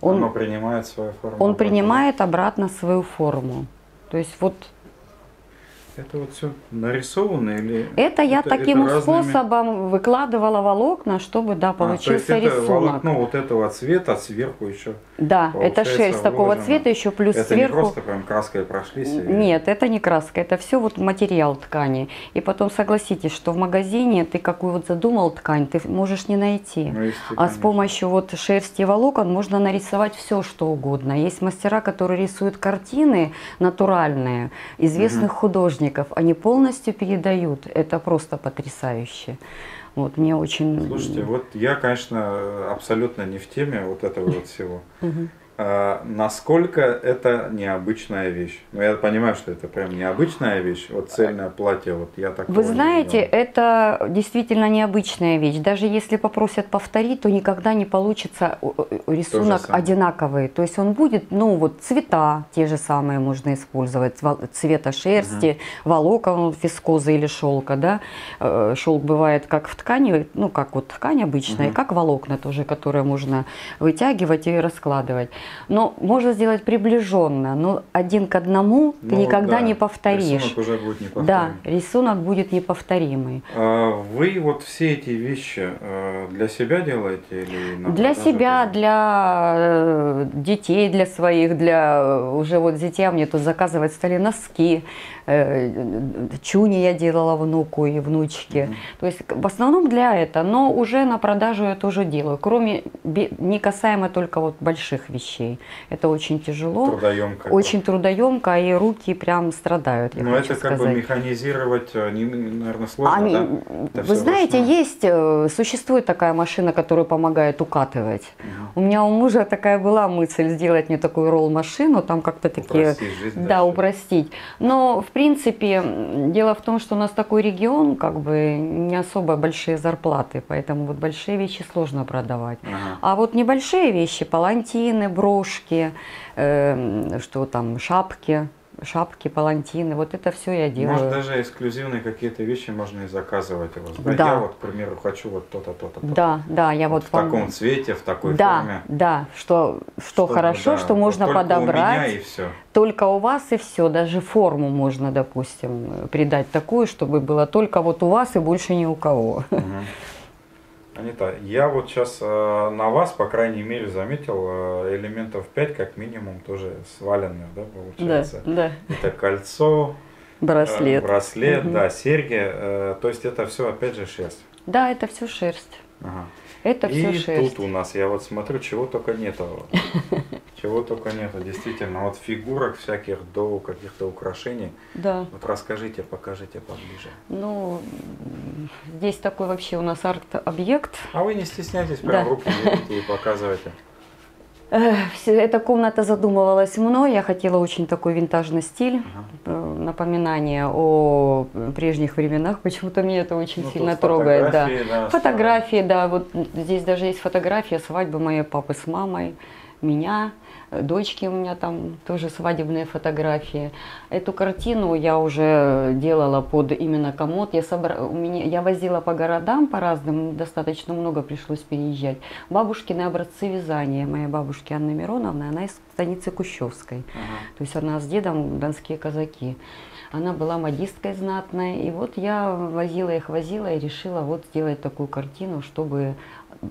он, Оно принимает свою форму. Он обратно. принимает обратно свою форму. То есть вот это вот все нарисовано или? Это я это, таким это разными... способом выкладывала волокна, чтобы да получился а, то есть это волокно вот этого цвета сверху еще. Да, это шерсть такого цвета еще плюс это сверху. Это не просто прям краской прошлись? Или... Нет, это не краска, это все вот материал ткани. И потом согласитесь, что в магазине ты какую вот задумал ткань, ты можешь не найти. Ну, а с помощью вот шерсти и волокон можно нарисовать все, что угодно. Есть мастера, которые рисуют картины натуральные известных угу. художников художников, они полностью передают. Это просто потрясающе. Вот, мне очень... Слушайте, вот я, конечно, абсолютно не в теме вот этого вот всего. А, насколько это необычная вещь. Ну, я понимаю, что это прям необычная вещь, вот цельное платье, вот я так. Вы знаете, не это действительно необычная вещь. Даже если попросят повторить, то никогда не получится рисунок одинаковый. То есть он будет, ну, вот цвета те же самые можно использовать, цвета шерсти, угу. волокон, вискозы или шелка, да. Э, Шелк бывает как в ткани, ну, как вот ткань обычная, угу. как волокна тоже, которые можно вытягивать и раскладывать. Но можно сделать приближенно, но один к одному ты Ну, никогда да, не повторишь. Рисунок уже будет неповторимый. Да, рисунок будет неповторимый. А Вы вот все эти вещи э, для себя делаете или на Для себя, тоже? для э, детей, для своих, для э, уже вот детей мне тут заказывать стали носки, чуни я делала внуку и внучке. Мгм. То есть в основном для этого, но уже на продажу я тоже делаю, кроме не касаемо только вот больших вещей. Это очень тяжело, Трудоемко. очень трудоемко, и руки прям страдают. я Ну это как бы сказать. механизировать, э, не, наверное, сложно, Они- да? Это вы знаете, вручную. есть, э, существует такая машина, которая помогает укатывать. Мгм. У меня у мужа такая была мысль сделать мне такую ролл-машину, там как-то такие... Упростить жизнь Да, дальше. упростить. Но, в принципе, дело в том, что у нас такой регион, как бы не особо большие зарплаты, поэтому вот большие вещи сложно продавать. Ага. А вот небольшие вещи, палантины, брошки, эм, что там, шапки, шапки, палантины, вот это все я делаю. Может, даже эксклюзивные какие-то вещи можно и заказывать у вас. Да, Да. я вот, к примеру, хочу вот то-то, то-то. то-то. Да, да, я вот, в вам- таком цвете, в такой да, форме. да, что, что Чтобы, хорошо, да, что вот можно только подобрать. У меня и все. Только у вас и все, даже форму можно, допустим, э, придать такую, чтобы было только вот у вас и больше ни у кого. Анита, я вот сейчас на вас, по крайней мере, заметил э, элементов 5, как минимум, тоже сваленных, да, получается. да. Это кольцо, э, Браслет. браслет, Мгм. да, серьги. э, То есть это все опять же шерсть. Да, это все шерсть. Ага. Это все И шерсть. тут у нас, я вот смотрю, чего только нету. Чего только нету, действительно. Вот фигурок всяких до каких-то украшений. Да. Вот расскажите, покажите поближе. Ну, здесь такой вообще у нас арт-объект. А вы не стесняйтесь, прям Да. руки берите и показывайте. Эта комната задумывалась мной. Я хотела очень такой винтажный стиль. Ага. э, Напоминание о прежних временах. Почему-то меня это очень Ну, сильно трогает. Да. фотографии, да, Фотографии, да, вот здесь даже есть фотография свадьбы моей папы с мамой, меня, э, дочки у меня там тоже свадебные фотографии. Эту картину я уже делала под именно комод. Я, собра... у меня... я возила по городам по разным, достаточно много пришлось переезжать. Бабушкины образцы вязания моей бабушки Анны Мироновны, она из станицы Кущевской. Ага. То есть она с дедом донские казаки. Она была модисткой знатной. И вот я возила их, возила и решила вот сделать такую картину, чтобы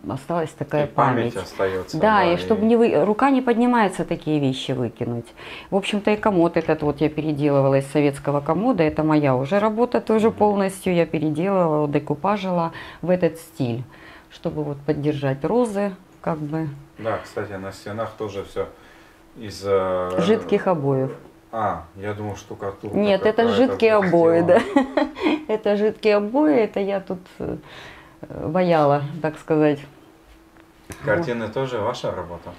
осталась такая И память память. остается. Да, и чтобы не вы... рука не поднимается такие вещи выкинуть. В общем-то и комод этот вот я переделывала из советского комода. Это моя уже работа тоже полностью. Я переделывала, декупажила в этот стиль, чтобы вот поддержать розы, как бы Да, кстати, на стенах тоже все из... э, жидких обоев. А, я думал, штукатурка. Нет, это жидкие обои, да. Это жидкие обои, это я тут э, ваяла, так сказать. Картины тоже ваша работа?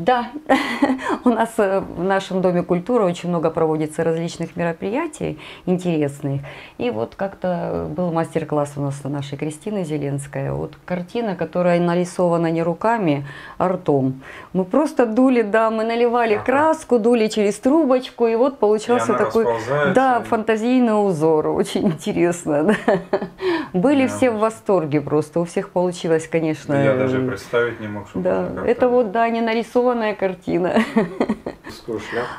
Да, у нас э, в нашем Доме культуры очень много проводится различных мероприятий интересных. И вот как-то был мастер-класс у нас у нашей Кристины Зеленская. Вот картина, которая нарисована не руками, а ртом. Мы просто дули, да, мы наливали Ага. краску, дули через трубочку, и вот получался И такой... Да, фантазийный узор, очень интересно. да. Были Да. все в восторге просто, у всех получилось, конечно. Я даже э, представить не мог, что Да, это вот, да, не нарисованная картина.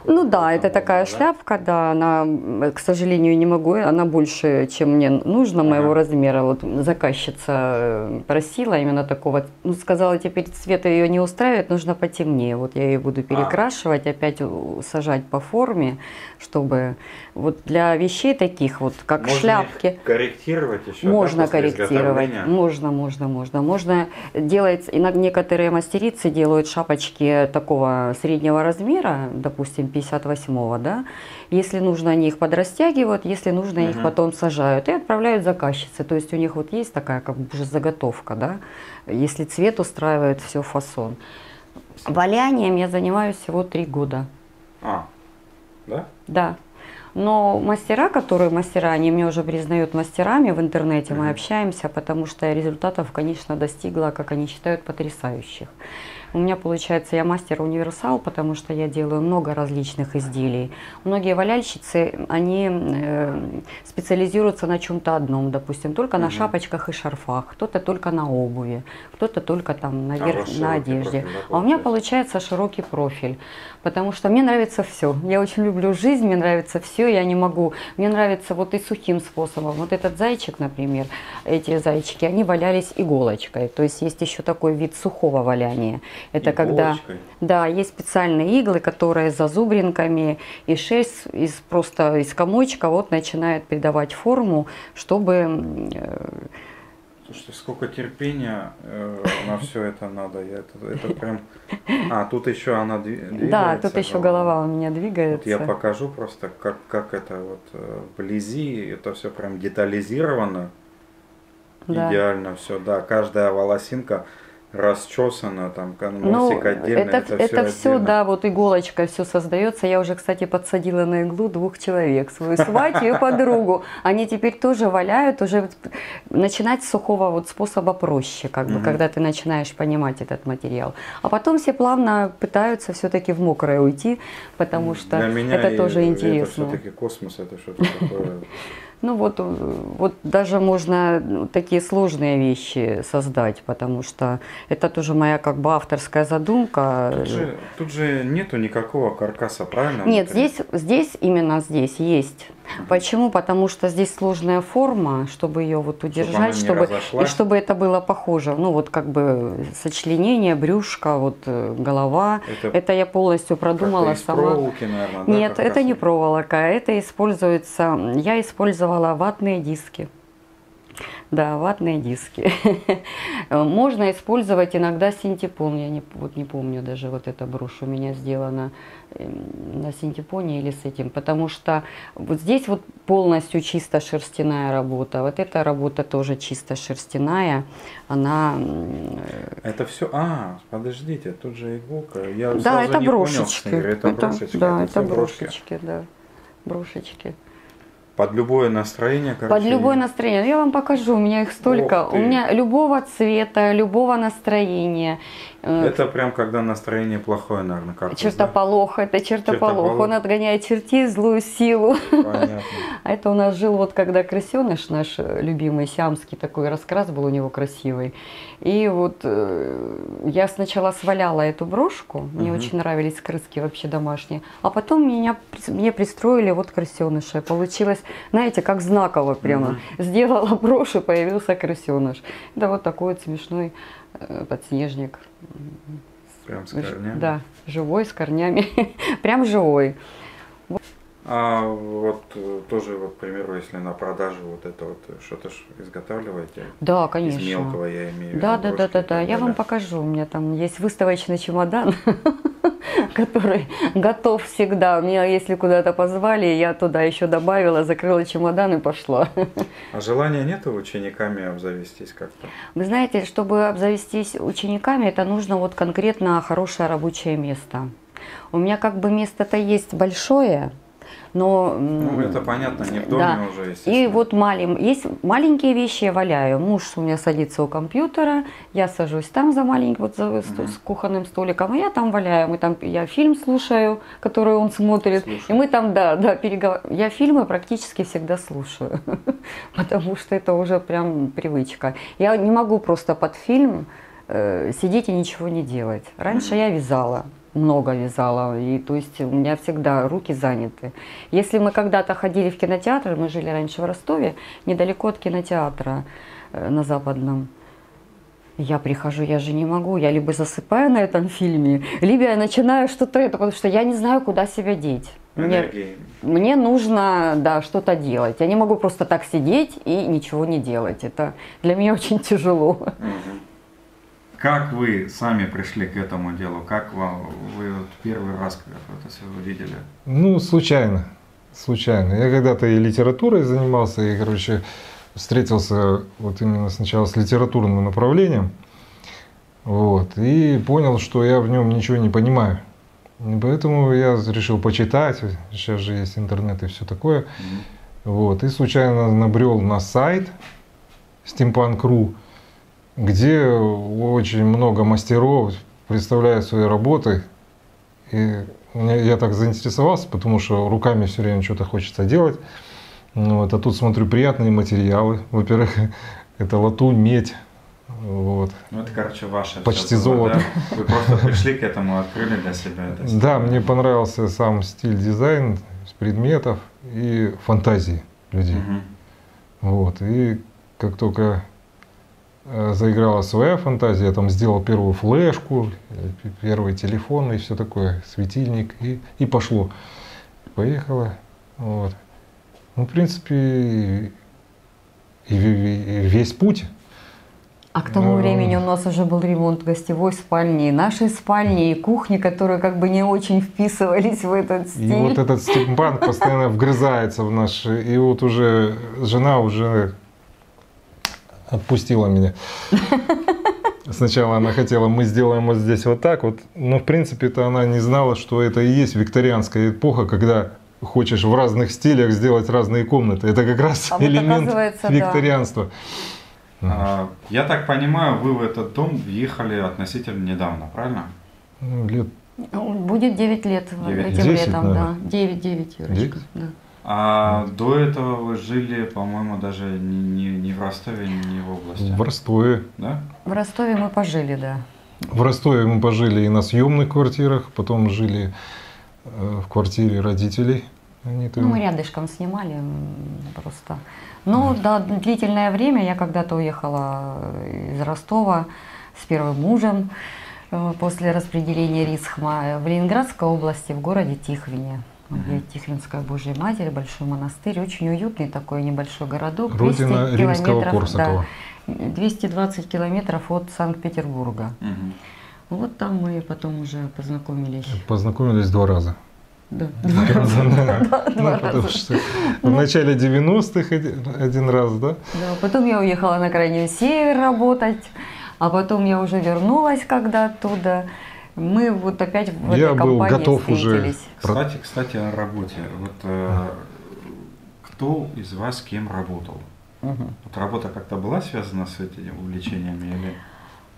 Ну да, это такая шляпка, да, она, к сожалению, не могу, она больше, чем мне нужно, моего размера. Вот заказчица э, просила именно такого, ну сказала, теперь цвет ее не устраивает, нужно потемнее. Вот я ее буду перекрашивать, опять у- сажать по форме, чтобы вот для вещей таких вот, как Можно их шляпки. корректировать еще, Можно да, корректировать, можно, можно, можно. Можно делать, иногда некоторые мастерицы делают шапочки такого среднего размера, допустим, 58-го, да. Если нужно, они их подрастягивают, если нужно, их Мгм. потом сажают и отправляют заказчице. То есть у них вот есть такая как бы уже заготовка, да. Если цвет устраивает, все фасон. Валянием я занимаюсь всего три года. А, да? Да. Но мастера, которые мастера, они меня уже признают мастерами в интернете, мы общаемся, потому что результатов, конечно, достигла, как они считают, потрясающих. У меня получается, я мастер-универсал, потому что я делаю много различных изделий. Многие валяльщицы, они э, специализируются на чем-то одном, допустим, только на шапочках и шарфах, кто-то только на обуви, кто-то только там на, А у верх- вас на широкий одежде. профиль, да, а у меня получается широкий профиль, потому что мне нравится все. Я очень люблю жизнь, мне нравится все, я не могу. Мне нравится вот и сухим способом. Вот этот зайчик, например, эти зайчики, они валялись иголочкой. То есть есть еще такой вид сухого валяния. Это когда да, есть специальные иглы, которые с зазубринками и шерсть из просто из комочка вот начинает придавать форму, чтобы э, Слушайте, сколько терпения э, на все это надо. Я это, это прям. А, тут еще она дви- двигается. да, тут еще голова у меня двигается. Вот я покажу просто, как, как это вот э, вблизи, это все прям детализировано, Да. идеально все, да, каждая волосинка расчесана, там Ну, носик отдельно, это, это, это, все, все, да, вот иголочкой все создается. Я уже, кстати, подсадила на иглу двух человек, свою сватью и подругу. Они теперь тоже валяют, уже начинать с сухого вот способа проще, как бы, Мгм. когда ты начинаешь понимать этот материал. А потом все плавно пытаются все-таки в мокрое уйти, потому что Для меня это тоже Это интересно. все-таки космос, это что-то такое. Ну вот, э, вот даже можно ну, такие сложные вещи создать, потому что это тоже моя как бы авторская задумка. Тут же, тут же нету никакого каркаса, правильно? Нет, внутри? здесь, здесь именно здесь есть. Почему? Потому что здесь сложная форма, чтобы ее вот удержать, не чтобы, и чтобы это было похоже. Ну вот как бы сочленение, брюшко, вот э, голова. Это Это я полностью продумала из сама. проволоки, наверное, да, Нет, это каркас? не проволока, это используется, я использовала ватные диски. Да, ватные диски. Можно использовать иногда синтепон. Я не, вот не помню даже, вот эта брошь у меня сделана эм, на синтепоне или с этим. Потому что вот здесь вот полностью чисто шерстяная работа. Вот эта работа тоже чисто шерстяная. Она... м, Это все. А, подождите, тут же иголка. Я Да, это не понял, брошечки. Игорь, это, брошечки. Да, это это всё брошки. брошечки, да. Брошечки. Под любое настроение, короче. Под любое настроение. Ну, Я вам покажу, у меня их столько. У меня любого цвета, любого настроения. Э, Это прям когда настроение плохое, наверное, как Чертополох, это чертополох. Чертополох. Он отгоняет чертей, злую силу. Понятно. А это у нас жил вот когда крысеныш наш э, любимый, сиамский такой раскрас был у него красивый. И вот э, я сначала сваляла эту брошку, мне Мгм. очень нравились крыски вообще домашние, а потом меня, мне пристроили вот крысеныша. Получилось, знаете, как знаково прямо. Мгм. Сделала брошь и появился крысеныш. Да вот такой вот смешной подснежник. Прям с корнями. Да, живой, с корнями. Прям живой. А вот э, тоже, вот, к примеру, если на продажу вот это вот э, что-то изготавливаете? Да, Из конечно. мелкого я имею в виду. Да, да, да, да, да. Я вам покажу. У меня там есть выставочный чемодан, который готов всегда. Меня, если куда-то позвали, я туда еще добавила, закрыла чемодан и пошла. А желания нету учениками обзавестись как-то? Вы знаете, чтобы обзавестись учениками, это нужно вот конкретно хорошее рабочее место. У меня как бы место-то есть большое, но... Ну, это понятно, не в доме да. уже. И вот малим, есть маленькие вещи я валяю. Муж у меня садится у компьютера, я сажусь там за маленьким, вот за, Мгм. с кухонным столиком, а я там валяю. Мы там, я фильм слушаю, который он смотрит. Слушай. И мы там, да, да, переговариваем. Я фильмы практически всегда слушаю, потому что это уже прям привычка. Я не могу просто под фильм э, сидеть и ничего не делать. Раньше я вязала, много вязала, и то есть у меня всегда руки заняты. Если мы когда-то ходили в кинотеатр, мы жили раньше в Ростове, недалеко от кинотеатра э, на Западном. Я прихожу, я же не могу, я либо засыпаю на этом фильме, либо я начинаю что-то это, потому что я не знаю, куда себя деть. Мне, Энергии. мне нужно, да, что-то делать. Я не могу просто так сидеть и ничего не делать. Это для меня очень тяжело. Мгм. Как вы сами пришли к этому делу? Как вам, вы вот первый раз как это все увидели? Ну, случайно. Случайно. Я когда-то и литературой занимался, и, короче, встретился вот именно сначала с литературным направлением. Вот, и понял, что я в нем ничего не понимаю. И поэтому я решил почитать. Сейчас же есть интернет и все такое. Вот, и случайно набрел на сайт Steampunk.ru, где очень много мастеров представляю свои работы, и я так заинтересовался, потому что руками все время что-то хочется делать. Ну вот, а тут смотрю приятные материалы. Во-первых, это латунь, медь. Вот. Ну это, короче, ваше. Почти золото. Да? Вы просто пришли к этому, открыли для себя это. Да, мне понравился сам стиль дизайн предметов и фантазии людей. Угу. Вот. И как только заиграла своя фантазия, я там сделал первую флешку, первый телефон и все такое, светильник, и, и пошло. Поехала. Вот. Ну, в принципе, и, и, и весь путь. А к тому времени у нас уже был ремонт гостевой спальни, и нашей спальни, и кухни, которые как бы не очень вписывались в этот стиль. И вот этот стимпанк постоянно вгрызается в наш... И вот уже жена уже отпустила меня. Сначала она хотела, мы сделаем вот здесь вот так вот, но в принципе-то она не знала, что это и есть викторианская эпоха, когда хочешь в разных стилях сделать разные комнаты. Это как раз а элемент викторианства. Да. Я так понимаю, вы в этот дом въехали относительно недавно, правильно? Ну, лет... Будет 9 лет 9. этим 10, летом, наверное. да. 9-9, Юрочка. Да. А вот. до этого вы жили, по-моему, даже не, не, не в Ростове, не в области. В Ростове. Да? В Ростове мы пожили, да. В Ростове мы пожили и на съемных квартирах, потом жили Э, в квартире родителей. Они там... Ну, мы рядышком снимали просто. Ну, да, длительное время я когда-то уехала из Ростова с первым мужем э, после распределения Рисхма в Ленинградской области, в городе Тихвине. Где Тихвинская Божья Матерь, большой монастырь, очень уютный такой небольшой городок. Родина римского Корсакова. Да, 220 километров от Санкт-Петербурга. Угу. Вот там мы потом уже познакомились. Познакомились два раза. Да, два раза. Ну, потому что в начале 90-х один раз, да? Да, потом я уехала на крайний север работать, а потом я уже вернулась когда оттуда. Мы вот опять в я этой был готов уже. Кстати, кстати, о работе. Вот э, кто из вас с кем работал? Угу. Вот работа как-то была связана с этими увлечениями или?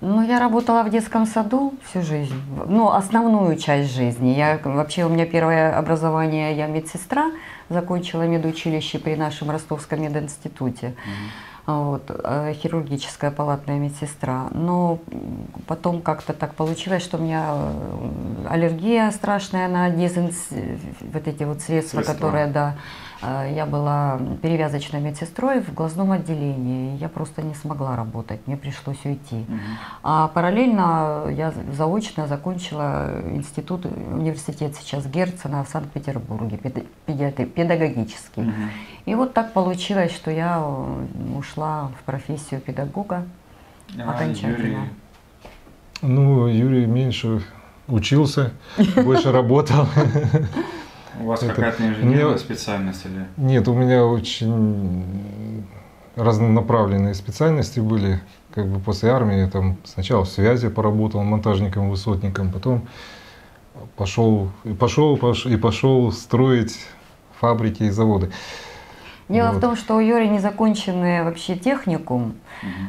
Ну, я работала в детском саду всю жизнь, ну, основную часть жизни. Я, вообще, у меня первое образование, я медсестра, закончила медучилище при нашем Ростовском мединституте. Mm-hmm. Вот, э, хирургическая палатная медсестра. Но потом как-то так получилось, что у меня э, аллергия страшная на дезинс... вот эти вот средства, Средства. которые, да, Э, я была перевязочной медсестрой в глазном отделении. Я просто не смогла работать, мне пришлось уйти. Угу. А параллельно я заочно закончила институт, университет сейчас Герцена в Санкт-Петербурге, педагогический. Угу. И вот так получилось, что я э, ушла в профессию педагога а, окончательно. Юрий... Ну, Юрий меньше учился, больше работал. У вас это... какая-то инженерная меня... специальность или? Нет, у меня очень разнонаправленные специальности были. Как бы после армии я там сначала в связи поработал монтажником, высотником, потом пошел и пошел, пошел и пошел строить фабрики и заводы. Дело вот. в том, что у Юрия незаконченный вообще техникум.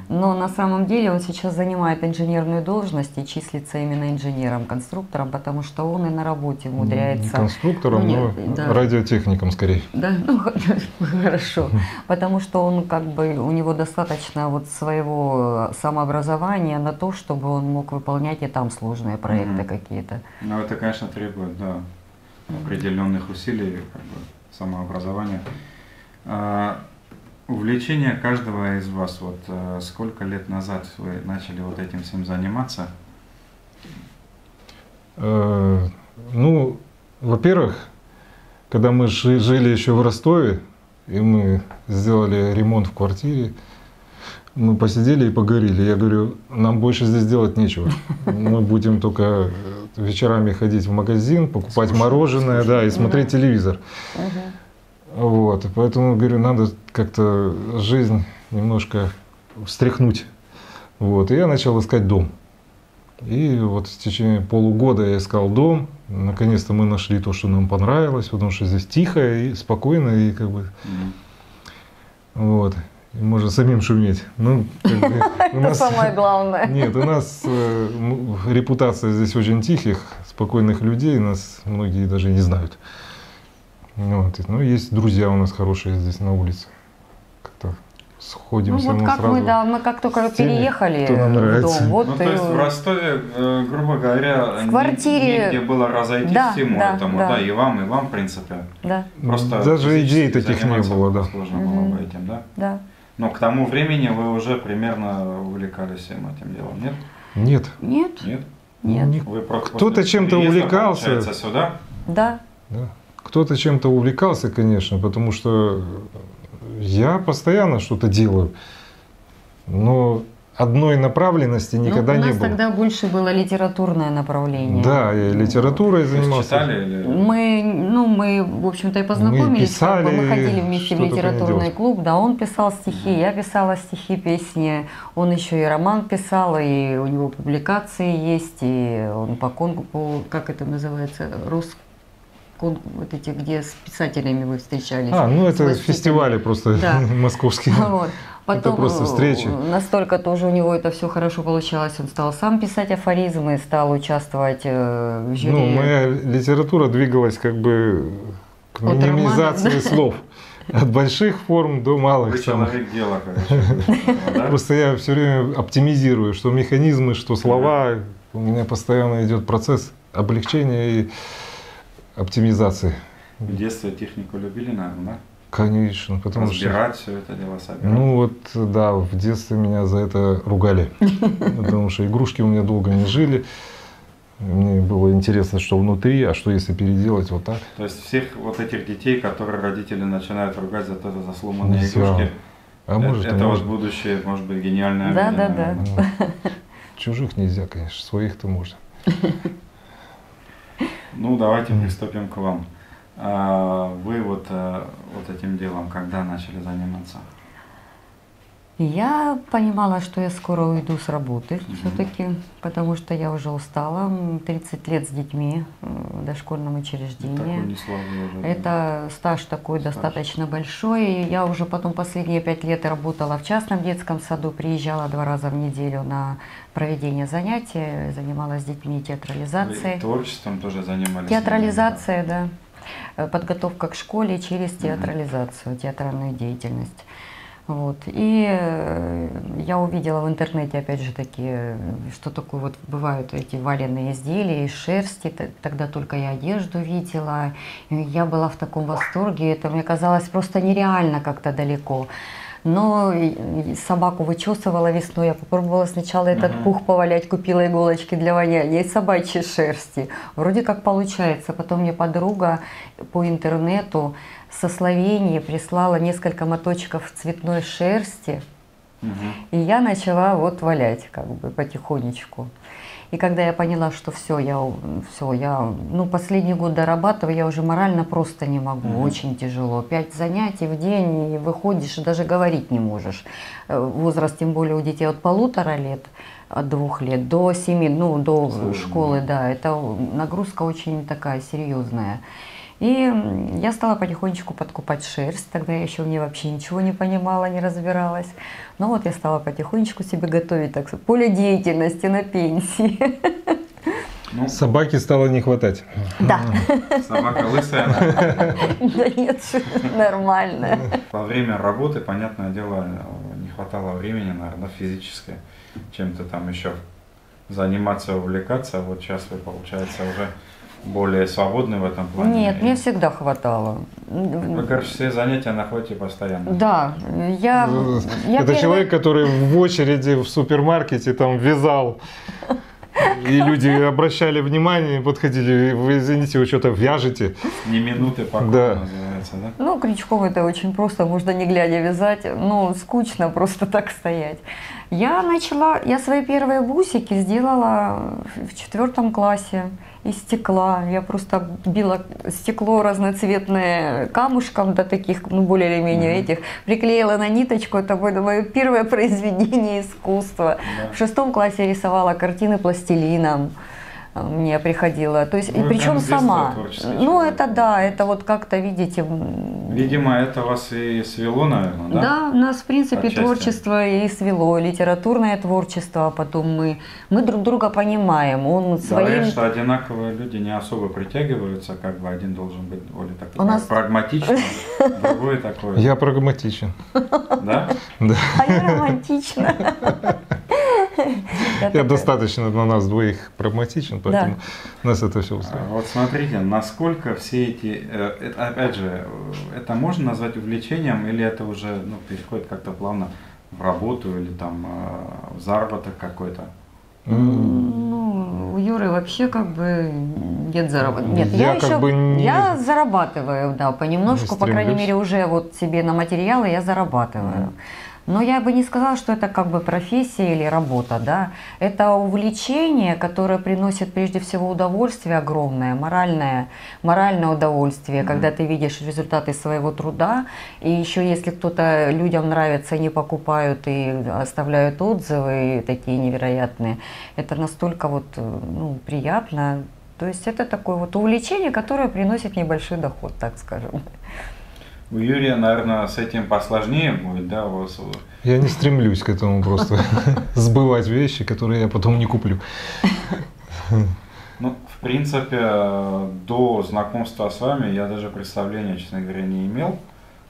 Но на самом деле он сейчас занимает инженерную должность и числится именно инженером-конструктором, потому что он и на работе умудряется. Не конструктором, ну, нет, но да. радиотехником скорее. Да, ну хорошо, потому что он как бы, у него достаточно вот своего самообразования на то, чтобы он мог выполнять и там сложные проекты угу. какие-то. Ну это, конечно, требует, да, определенных усилий, как бы, самообразования. Увлечение каждого из вас, вот э, сколько лет назад вы начали вот этим всем заниматься? Э, ну, во-первых, когда мы жили еще в Ростове, и мы сделали ремонт в квартире, мы посидели и поговорили. Я говорю, нам больше здесь делать нечего. Мы будем только вечерами ходить в магазин, покупать слушай, мороженое, слушай, да, и смотреть да. телевизор. Угу. Вот, поэтому, говорю, надо как-то жизнь немножко встряхнуть. Вот, и я начал искать дом. И вот в течение полугода я искал дом. Наконец-то мы нашли то, что нам понравилось, потому что здесь тихо и спокойно, и как бы... Mm-hmm. Вот. можно самим шуметь. Ну, как бы, у Это нас- самое главное. Нет, у нас э, репутация здесь очень тихих, спокойных людей, нас многие даже не знают. Вот. Ну, есть друзья у нас хорошие здесь на улице. Как-то Ну сходимся вот мы как сразу. мы, да, мы как только теми, переехали кто нам в нравится. дом, вот ну, то и- есть в Ростове, э, грубо говоря, В квартире- негде было разойтись Да, всему да, этому, да. да. и вам, и вам, в принципе. да, Просто Даже идей таких не было, да. Сложно было Мгм. бы этим, да? да. Но к тому времени вы уже примерно увлекались всем этим делом, нет? Нет. Нет, Нет? нет, Вы Кто-то чем-то увлекался. сюда? да. Да. Кто-то чем-то увлекался, конечно, потому что я постоянно что-то делаю. Но одной направленности никогда Ну, у не нас было. тогда больше было литературное направление. Да, я литературой занимался. читали или... Мы, ну, мы, в общем-то, и познакомились, как бы мы писали, ходили вместе в литературный клуб, да, он писал стихи, я писала стихи, песни, он еще и роман писал, и у него публикации есть, и он по конкурсу, как это называется, Рус... вот эти, где с писателями вы встречались. А, ну это фестивали просто Да. московские. Вот. Потом просто встречи. э, Настолько тоже у него это все хорошо получалось. Он стал сам писать афоризмы, стал участвовать э, в жюри. Ну, моя литература двигалась как бы к От минимизации романов, да? слов. От больших форм до Вы малых самых. человек дела, да? Просто я все время оптимизирую, что механизмы, что слова. У меня постоянно идет процесс облегчения и оптимизации. В детстве технику любили, наверное, да? Конечно, потому что... Разбирать все это дело, собирать. Ну вот, да, в детстве меня за это ругали. Потому что игрушки у меня долго не жили. Мне было интересно, что внутри, а что если переделать вот так. То есть всех вот этих детей, которые родители начинают ругать за то, за сломанные Не игрушки, А э- может, и это вот может. будущее, может быть, гениальное. Да, видение, да, да. Ну, Чужих нельзя, конечно, своих-то можно. Ну, давайте приступим к вам. А, Вы вот, э, вот этим делом когда начали заниматься? Я понимала, что я скоро уйду с работы Мгм. все-таки, потому что я уже устала. М, 30 лет с детьми э, в дошкольном учреждении. Такой неслабый уже. да. Это стаж такой Стаж. достаточно большой. И Я уже потом последние пять лет работала в частном детском саду, приезжала два раза в неделю на проведение занятий, занималась с детьми театрализацией. творчеством тоже занимались? Театрализация, да. Э, Подготовка к школе через театрализацию, театральную деятельность. Вот. И э, я увидела в интернете, опять же таки, что такое вот бывают эти валенные изделия из шерсти. Тогда только я одежду видела. И я была в таком восторге. Это мне казалось просто нереально как-то далеко. Но и- и собаку вычесывала весной. Я попробовала сначала этот Мгм. пух повалять, купила иголочки для воняния из собачьей шерсти. Вроде как получается. Потом мне подруга по интернету со Словении прислала несколько моточков цветной шерсти. Мгм. И я начала вот валять как бы потихонечку. И когда я поняла, что все, я, все, я, ну, последний год дорабатываю, я уже морально просто не могу, Мгм. очень тяжело. Пять занятий в день, и выходишь, и даже говорить не можешь. Э, Возраст, тем более у детей от полутора лет, от двух лет до семи, ну, до Сложно, школы, да, это нагрузка очень такая серьезная. И я стала потихонечку подкупать шерсть. Тогда я еще в ней вообще ничего не понимала, не разбиралась. Но вот я стала потихонечку себе готовить так, сказать, поле деятельности на пенсии. Ну, Собаки стало не хватать. Да, собака лысая. да. да нет, нормально. Во время работы, понятное дело, не хватало времени, наверное, физическое, чем-то там еще заниматься, увлекаться. Вот сейчас вы, получается, уже более свободны в этом плане. Нет, мне всегда хватало. Вы, короче, все занятия находите постоянно. Да, я... я Это первый- человек, который в очереди в супермаркете там вязал. И люди обращали внимание, подходили, вы извините, вы что-то вяжете. Не минуты покоя Да. называется, да? Ну, крючком это очень просто, можно не глядя вязать, ну, скучно просто так стоять. Я начала, я свои первые бусики сделала в четвертом классе из стекла. Я просто била стекло разноцветное камушком до таких, ну, более или менее Мгм. этих, приклеила на ниточку, это было мое первое произведение искусства. Да. В шестом классе рисовала картины пластилином. Мне приходила. То есть, Вы и причем сама. Ну, человек. это да, это вот как-то, видите, Видимо, это вас и свело, наверное, да? Да, нас, в принципе, Отчасти. творчество и свело, литературное творчество, а потом мы, мы друг друга понимаем, он своим... Говорят, что одинаковые люди не особо притягиваются, как бы один должен быть более такой У нас- прагматичный, другой такой, Я прагматичен. да? Да. А я романтична. Я достаточно на нас двоих прагматичен, поэтому нас это все А, устраивает. Вот смотрите, насколько все эти, э, опять же, э, это можно назвать увлечением или это уже ну, переходит как-то плавно в работу или там э, в заработок какой-то? Ну, у Юры вообще как бы нет заработка. Нет, Я я, как еще бы не- я зарабатываю, да, понемножку, Не по крайней мере, уже вот себе на материалы я зарабатываю. Но я бы не сказала, что это как бы профессия или работа, да. Это увлечение, которое приносит прежде всего удовольствие огромное, моральное, моральное удовольствие, Мгм. когда ты видишь результаты своего труда. И еще если кто-то людям нравится, они покупают и оставляют отзывы такие невероятные, это настолько вот э, ну, приятно. То есть это такое вот увлечение, которое приносит небольшой доход, так скажем. У Юрия, наверное, с этим посложнее будет, да, у вас? Я не стремлюсь к этому просто сбывать вещи, которые я потом не куплю. Ну, в принципе, до знакомства с вами я даже представления, честно говоря, не имел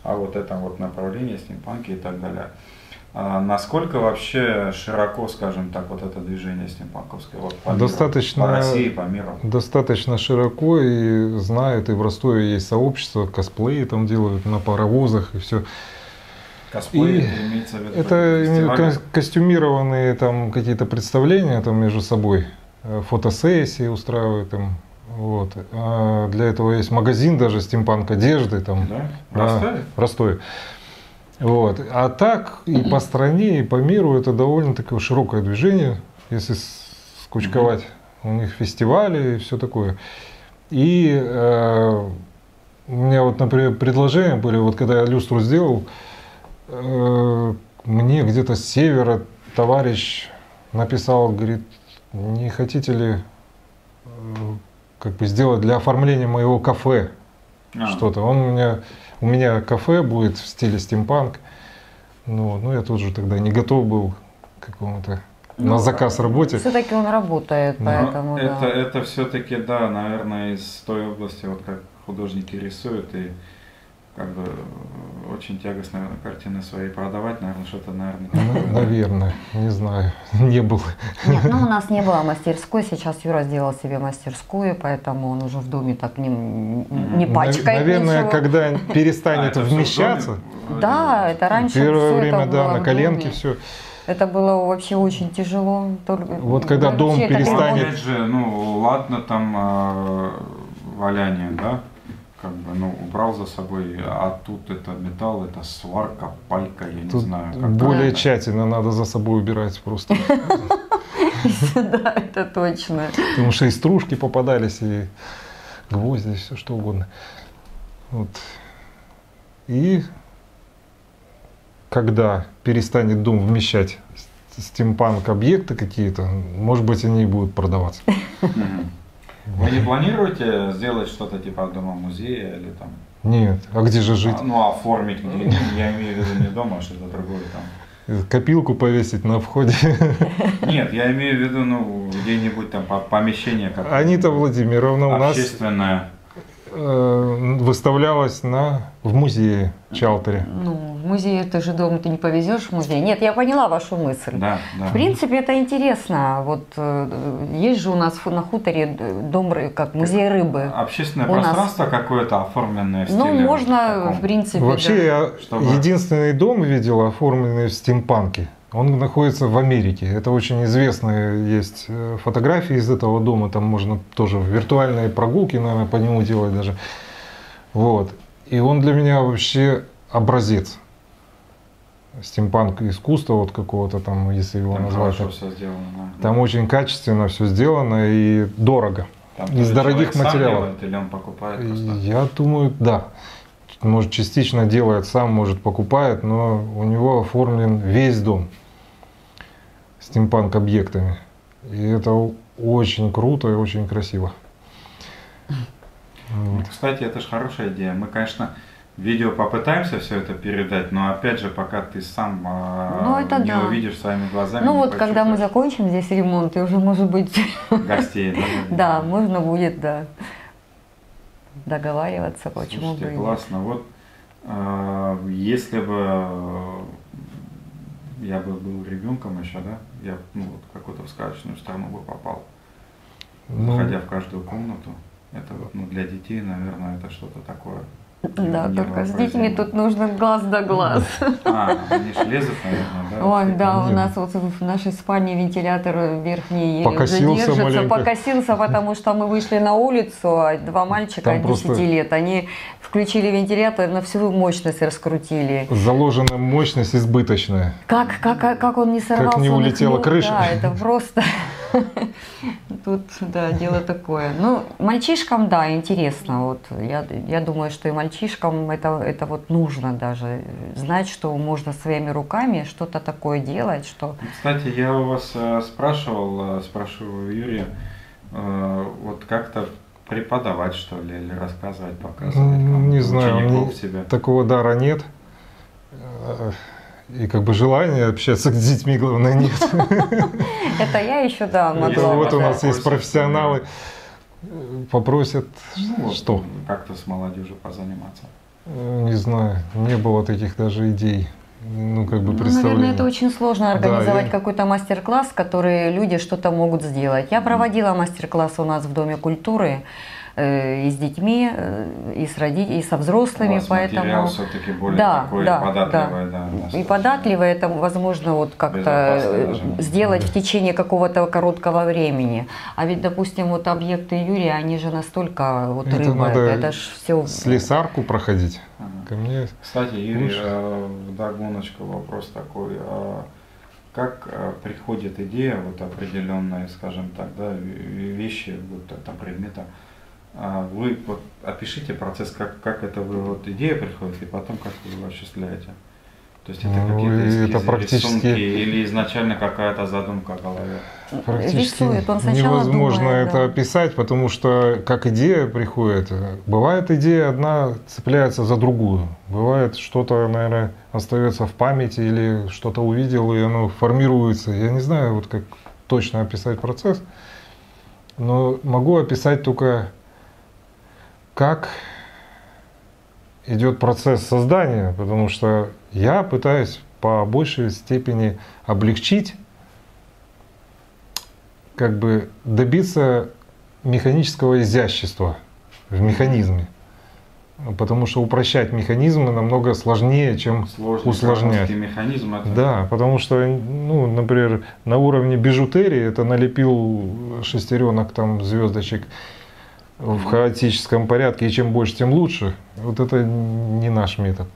о вот этом вот направлении, стимпанке и так далее. А насколько вообще широко, скажем так, вот это движение стимпанковское? Вот по миру? Достаточно- по России, по миру. Достаточно широко и знают, и в Ростове есть сообщество, косплеи там делают на паровозах и все. Косплей, И это имеется в виду Это ко- костюмированные там какие-то представления там между собой, э, фотосессии устраивают там. Вот. А для этого есть магазин даже стимпанк одежды там Да? В Да, Ростове? в Ростове. Вот. А так и по стране, и по миру это довольно такое широкое движение, если скучковать. У них фестивали и все такое. И э, у меня вот, например, предложения были, вот когда я люстру сделал, э, мне где-то с севера товарищ написал, говорит, не хотите ли э, как бы сделать для оформления моего кафе А, что-то. Он у меня, у меня кафе будет в стиле стимпанк. Ну, ну я тут же тогда не готов был к какому-то Ну, на заказ работе. Все-таки он работает, Ну, поэтому это, да. это все-таки, да, наверное, из той области, вот как художники рисуют и как бы э, очень тягостно картины свои продавать, наверное, что-то, наверное, Ну. Наверное, не знаю, не было. Нет, ну у нас не было мастерской, сейчас Юра сделал себе мастерскую, поэтому он уже в доме так не, не пачкает Наверное, ничего. когда А, перестанет в вмещаться? Да, это раньше первое всё время, это да, было на коленке все. Это было вообще очень тяжело. Только- Вот когда вообще дом Ну, перестанет- опять же, ну, ладно там э, валяние, да, как бы, ну, убрал за собой, а тут это металл, это сварка, пайка, я не Тут знаю. как более это. тщательно надо за собой убирать просто. Да, это точно. Потому что и стружки попадались, и гвозди, все что угодно. Вот. И когда перестанет дом вмещать стимпанк объекты какие-то, может быть, они и будут продаваться. Вы не планируете сделать что-то типа дома музея или там, Нет, а где же жить? а, ну, оформить где я имею в виду не дома, а что-то другое там. Копилку повесить на входе. Нет, я имею в виду, ну, где-нибудь там по- помещение какое-то. Анита Владимировна у нас Общественное. Э, выставлялась на, в музее Чалтере. Ну, в музей ты же дома ты не повезешь в музей. Нет, я поняла вашу мысль. Да, да. В принципе, это интересно. Вот э, есть же у нас на хуторе дом, как музей рыбы. Общественное У нас- пространство какое-то оформленное в Ну, стиле можно, таком. в принципе, Вообще, да. я Чтобы- единственный дом видел, оформленный в стимпанке. Он находится в Америке. Это очень известные есть э, фотографии из этого дома. Там можно тоже виртуальные прогулки, наверное, по нему делать даже. Вот. И он для меня вообще образец. Стимпанк искусства вот какого-то там, если его Там назвать. хорошо все сделано. да. Там очень качественно все сделано и дорого. Там из дорогих человек сам материалов. делает Или он покупает просто? Я думаю, да. Может, частично делает сам, может, покупает, но у него оформлен весь дом стимпанк объектами. И это очень круто и очень красиво. Вот. Кстати, это же хорошая идея. Мы, конечно, видео попытаемся все это передать, но опять же, пока ты сам а, ну, это не да. увидишь своими глазами. Ну вот, когда мы закончим здесь ремонт, и уже, может быть, гостей, да, можно будет, да, договариваться, почему бы. классно. Вот а, если бы я бы был ребенком еще, да, я ну, вот какую-то в сказочную страну бы попал, ну, ходя в каждую комнату. Это ну, для детей, наверное, это что-то такое да, только с детьми тут нужно глаз да глаз. А, они ж лезут, наверное, да? Ой, да, у нас вот в нашей спальне вентилятор верхний уже держится. Маленько. Покосился, потому что мы вышли на улицу, а два мальчика Там 10 просто... лет, они включили вентилятор, на всю мощность раскрутили. Заложена мощность избыточная. Как, как, как он не сорвался? Как не улетела крыша. Да, это просто... Тут, да, дело такое. Ну, мальчишкам, да, интересно. Вот я, я думаю, что и мальчишкам это, это вот нужно даже знать, что можно своими руками что-то такое делать, что... Кстати, я у вас э, спрашивал, э, спрашиваю Юрия, э, вот как-то преподавать, что ли, или рассказывать, показывать? Не знаю, у меня такого дара нет. И как бы желания общаться с детьми, главное, нет. Это я еще, да, могла. Вот у нас есть профессионалы, попросят, ну, что? Как-то с молодежью позаниматься. Не знаю, не было таких даже идей. Ну, как бы ну, Наверное, это очень сложно организовать да, какой-то мастер-класс, который люди что-то могут сделать. Я проводила мастер-класс у нас в Доме культуры. Э, и с детьми, э, и с родителями, и со взрослыми, поэтому все-таки более да, такой да, податливый, да. да и податливый это возможно вот как-то сделать в течение какого-то короткого времени. А ведь, допустим, вот объекты Юрия, они же настолько вот это рыба, надо это ж все. Слесарку проходить. Ага. Ко мне. Кстати, Юрий, э, догоночка вопрос такой. А как приходит идея вот определенная, скажем так, да, вещи, вот это предмета, а вы вот опишите процесс, как, как это вы, вот идея приходит, и потом как вы его осуществляете. То есть это ну, какие-то эскизы, это практически... рисунки или изначально какая-то задумка в голове? Практически Рисует. Он невозможно думает, это да. описать, потому что как идея приходит, бывает идея одна цепляется за другую. Бывает что-то, наверное, остается в памяти или что-то увидел, и оно формируется. Я не знаю, вот как точно описать процесс, но могу описать только как идет процесс создания, потому что я пытаюсь по большей степени облегчить, как бы добиться механического изящества в механизме. Потому что упрощать механизмы намного сложнее, чем Сложный усложнять. механизм это... Да, потому что, ну, например, на уровне бижутерии это налепил шестеренок там звездочек в хаотическом порядке, и чем больше, тем лучше. Вот это не наш метод.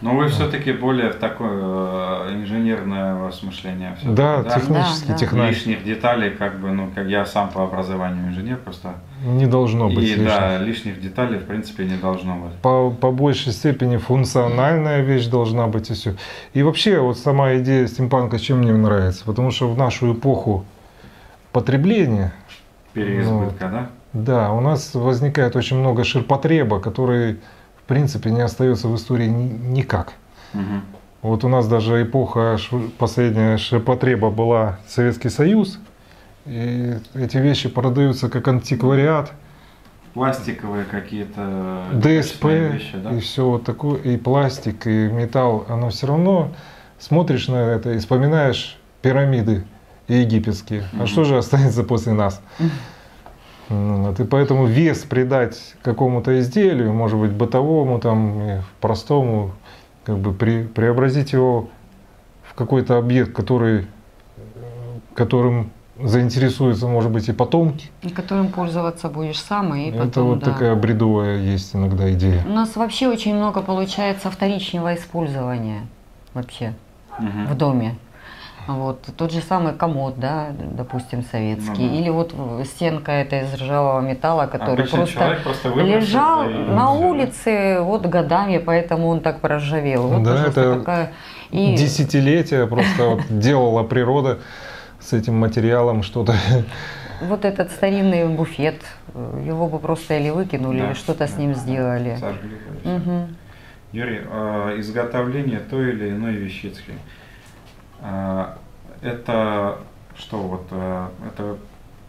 Но вы все-таки более в такое э, инженерное вас мышление. Да, да, технический, да, технарь. Лишних деталей, как бы, ну, как я сам по образованию инженер просто. Не должно быть. И лишних. да, лишних деталей в принципе не должно быть. По, по большей степени функциональная вещь должна быть и все. И вообще вот сама идея стимпанка чем мне нравится, потому что в нашу эпоху потребления. Переизбытка, ну, да? Да, у нас возникает очень много ширпотреба, который, в принципе, не остается в истории ни, никак. Угу. Вот у нас даже эпоха последняя ширпотреба была Советский Союз, и эти вещи продаются как антиквариат. Пластиковые какие-то ДСП вещи, да? и все вот такое, и пластик, и металл, оно все равно смотришь на это и вспоминаешь пирамиды египетские. Угу. А что же останется после нас? Вот, и поэтому вес придать какому-то изделию, может быть, бытовому, там, простому, как бы при, преобразить его в какой-то объект, который, которым заинтересуются, может быть, и потомки. И которым пользоваться будешь сам, и потом, Это вот да. такая бредовая есть иногда идея. У нас вообще очень много получается вторичного использования вообще угу. в доме. Вот, тот же самый комод, да, допустим, советский. Ну, Или вот стенка эта из ржавого металла, который просто, просто лежал на улице вот годами, поэтому он так проржавел. Вот, да, это такая... и... десятилетия просто вот делала природа с этим материалом что-то. Вот этот старинный буфет, его бы просто или выкинули, Да, или что-то с да, ним да, сделали. сожгли и. Мгм. Юрий, а, изготовление той или иной вещицы, это что вот, а, это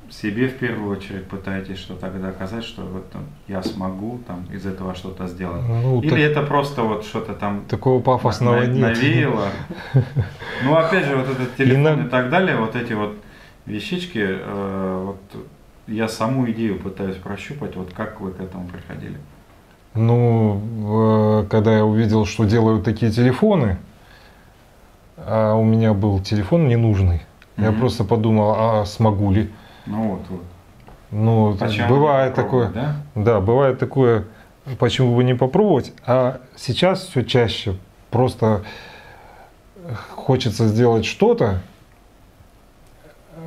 себе в первую очередь пытаетесь что-то доказать, что вот там, я смогу там из этого что-то сделать? Ну, Или так- это просто вот что-то там такого пафосного на- нет. навеяло? Ну, опять же, вот этот телефон и так далее, вот эти вот вещички, э, вот я саму идею пытаюсь прощупать, вот как вы к этому приходили? Ну, в- когда я увидел, что делают такие телефоны, а у меня был телефон ненужный, я Мгм. просто подумал, а смогу ли? Ну вот, вот. Ну, Почему бывает не такое. да? Да, бывает такое, почему бы не попробовать. А сейчас все чаще просто хочется сделать что-то,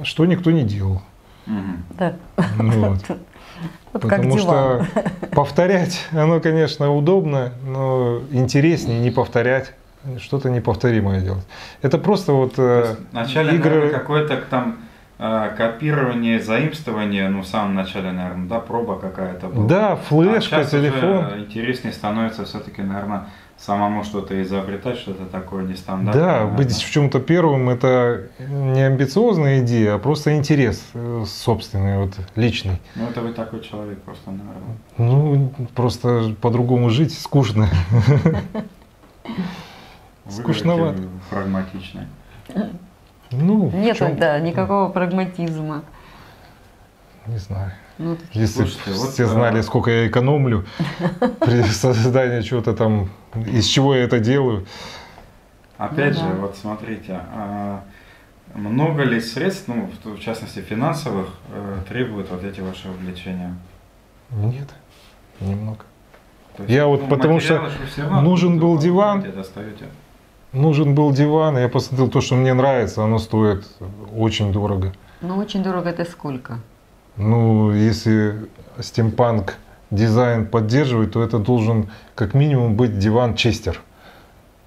что никто не делал. Да. Ну вот. Вот Потому что повторять, оно, конечно, удобно, но интереснее не повторять, что-то неповторимое делать. Это просто вот э, Вначале, игры. какое-то там э, копирование, заимствование, ну, в самом начале, наверное, да, проба какая-то была. Да, А флешка, щас телефон. Уже интереснее становится все-таки, наверное, самому что-то изобретать, что-то такое нестандартное. Да, наверное. быть в чем-то первым это не амбициозная идея, а просто интерес э, собственный, вот личный. Ну, это вы такой человек просто, наверное. Ну, просто по-другому жить скучно. Скучновато. такие Прагматичный. Ну, Нет, чём- да, никакого прагматизма. не знаю. Ну, Если Слушайте, вот, все а- знали, сколько я экономлю при создании чего-то там, из чего я это делаю. Опять Ну же, да. вот смотрите, а много ли средств, ну, в, частности финансовых, э, требуют вот эти ваши увлечения? Нет, немного. То есть, Я вот потому материалы что нужен был диван. Нужен был диван, и я посмотрел то, что мне нравится, оно стоит очень дорого. ну очень дорого это сколько? Ну, если стимпанк дизайн поддерживать, то это должен как минимум быть диван Честер.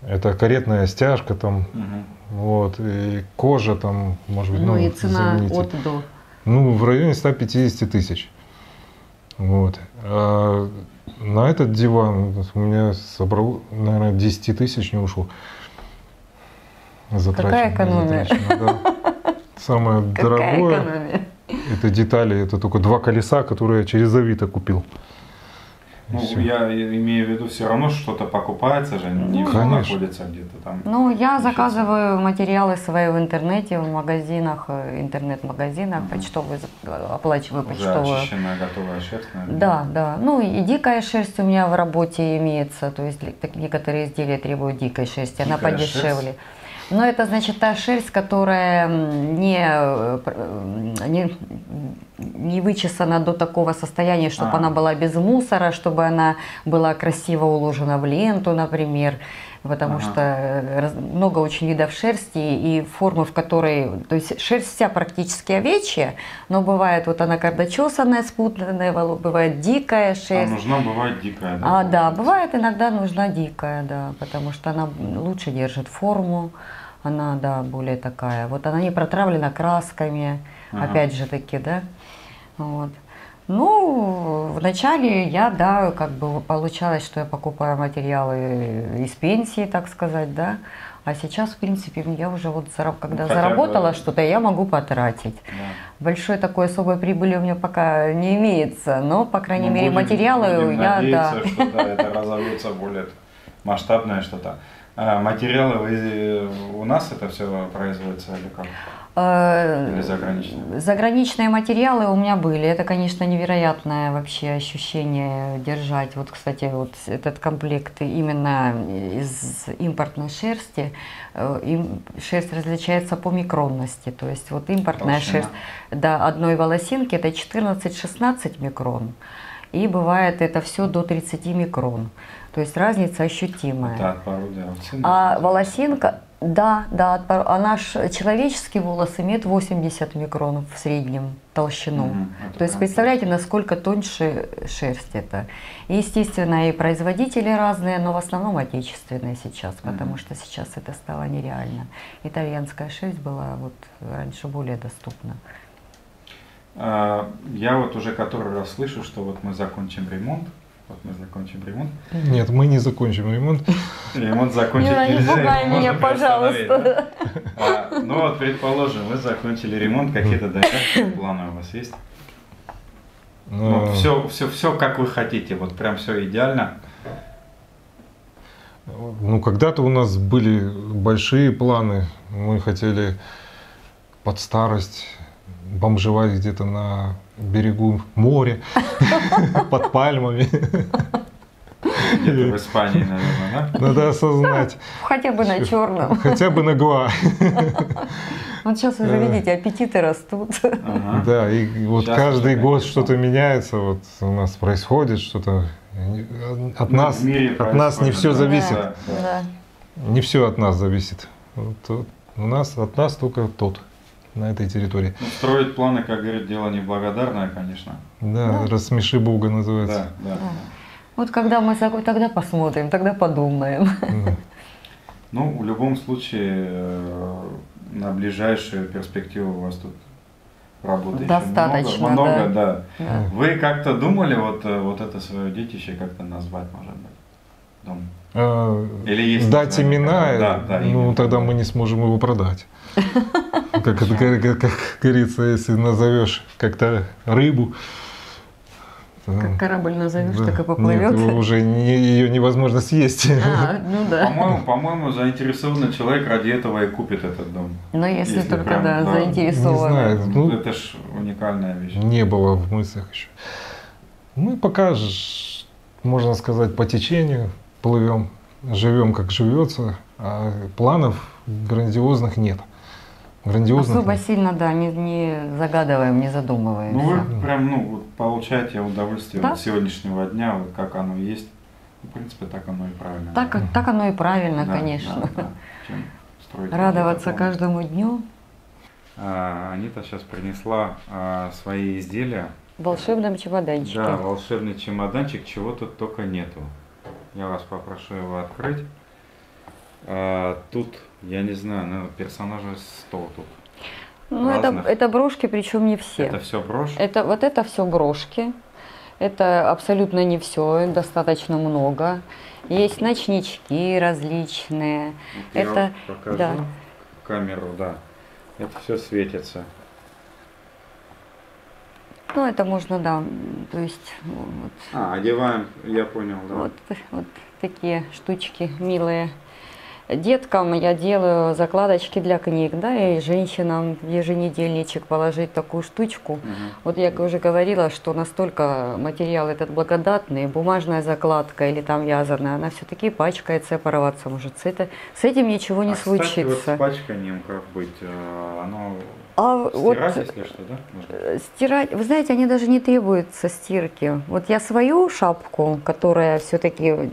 Это каретная стяжка там, Мгм. вот, и кожа там, может быть, Ну, и цена заменитель. от до. Ну, в районе 150 тысяч. Вот. А на этот диван у меня собрал, наверное, 10 тысяч не ушло. Затрачено, Какая экономия? затрачено, да. Самое Какая дорогое экономия? это детали, это только два колеса, которые я через Авито купил. Ну, всё. я имею в виду, все равно что-то покупается же, не Ну, все находится где-то там. Ну, я Ищется. заказываю материалы свои в интернете, в магазинах, э, интернет-магазинах, Мгм. почтовые, оплачиваю Уже почтовую. очищенная, готовая шерсть, наверное. Да, да. Ну и дикая шерсть у меня в работе имеется. То есть некоторые изделия требуют дикой шерсти, она Дикая подешевле. Но это значит та шерсть, которая не, э, э, не, не вычесана до такого состояния, чтобы А. она была без мусора, чтобы она была красиво уложена в ленту, например. Потому Ага. что э, раз- много очень видов шерсти и формы, в которой... То есть шерсть вся практически овечья, но бывает вот она когда чесанная, спутанная, бывает дикая А шерсть. нужна бывает дикая, да? А, да, бывает иногда нужна дикая, да, потому что она лучше держит форму, она, да, более такая. Вот она не протравлена красками, Ага. опять же таки, да. Вот. Ну, вначале я, да, как бы получалось, что я покупаю материалы из пенсии, так сказать, да. А сейчас, в принципе, я уже вот, зараб- когда Ну, хотя бы- заработала что-то, я могу потратить. Да. Большой такой особой прибыли у меня пока не имеется, но, по крайней Ну, мере, будем- материалы будем я, да. надеяться, что да, это разовьется более масштабное что-то. А материалы вы- у нас это все производится или как? Э, Или заграничные? Заграничные материалы у меня были. Это, конечно, невероятное вообще ощущение держать. Вот, кстати, вот этот комплект именно из импортной шерсти. Э, им- Шерсть различается по микронности. То есть вот импортная Толщина. шерсть да, одной волосинки это 14-16 микрон. И бывает это все до 30 микрон. То есть разница ощутимая. От породы овцы, А волосинка, Да, да, а наш человеческий волос имеет 80 микронов в среднем толщину. Угу, То есть представляете, насколько тоньше шерсть это. Естественно, и производители разные, но в основном отечественные сейчас, потому угу. что сейчас это стало нереально. Итальянская шерсть была вот раньше более доступна. А, я вот уже который раз слышу, что вот мы закончим ремонт, вот мы закончим ремонт. Нет, мы не закончим ремонт. Ремонт закончить Мила, нельзя. Не пугай меня, пожалуйста. А, ну вот, предположим, вы закончили ремонт, какие-то дальнейшие планы у вас есть? Ну, вот, все, все, все как вы хотите, вот прям все идеально. Ну, когда-то у нас были большие планы. Мы хотели под старость бомжевать где-то на берегу моря, под пальмами. Где-то в Испании, наверное, да? Надо осознать. Хотя бы на черном. Хотя бы на Гуа. Вот сейчас уже, видите, аппетиты растут. Ага. Да, и вот сейчас каждый год что-то меняется, вот у нас происходит что-то. От ну, нас, от нас не все зависит. Да, да. Не все от нас зависит. Вот, у нас от нас только тот на этой территории. Ну, строить планы, как говорит, дело неблагодарное, конечно. Да, да. рассмеши Бога называется. Да, да. Вот когда мы тогда посмотрим, тогда подумаем. Да. Ну, в любом случае, э, на ближайшую перспективу у вас тут работы Достаточно, много, много да. да. да. Вы как-то думали вот, э, вот это свое детище как-то назвать, может быть, дом? А, Или есть дать имена, да, да, ну именно. тогда мы не сможем его продать. Как, это, как, как говорится, если назовешь как-то рыбу, как корабль назовешь, да. так и поплывет. Нет, уже не, ее невозможно съесть. А, ну да. По-моему, по-моему, заинтересованный человек ради этого и купит этот дом. Но если, если только, прям, да, да, заинтересованный. Не знаю, ну, это ж уникальная вещь. Не было в мыслях еще. Мы пока, можно сказать, по течению плывем, живем как живется, а планов грандиозных нет. Грандиозных. Особо сильно, да, не, не загадываем, не задумываемся. Ну вы прям, ну, вот, получаете удовольствие да? от сегодняшнего дня, вот как оно есть. В принципе, так оно и правильно. Так, да. так оно и правильно, да, конечно. Да, да. Чем Радоваться каждому дню. А, Анита сейчас принесла а, свои изделия. В волшебном чемоданчике. Да, волшебный чемоданчик, чего тут только нету. Я вас попрошу его открыть. А, тут, я не знаю, ну, персонажей 100 тут. Ну, это, это брошки, причем не все. Это все брошки? Это, вот это все брошки. Это абсолютно не все, достаточно много. Есть ночнички различные. Вот это, покажу да. камеру, да. Это все светится. Ну, это можно, да, то есть... Вот, а, одеваем, я понял, да. Вот, вот такие штучки милые. Деткам я делаю закладочки для книг, да, и женщинам в еженедельничек положить такую штучку. Угу. Вот я уже говорила, что настолько материал этот благодатный, бумажная закладка или там вязаная, она все-таки пачкается, порваться может. С, это, с этим ничего не а, случится. Кстати, вот с пачканием как быть? Э, оно а стирать, вот, если что, да? Можно? Стирать, вы знаете, они даже не требуются стирки. Вот я свою шапку, которая все-таки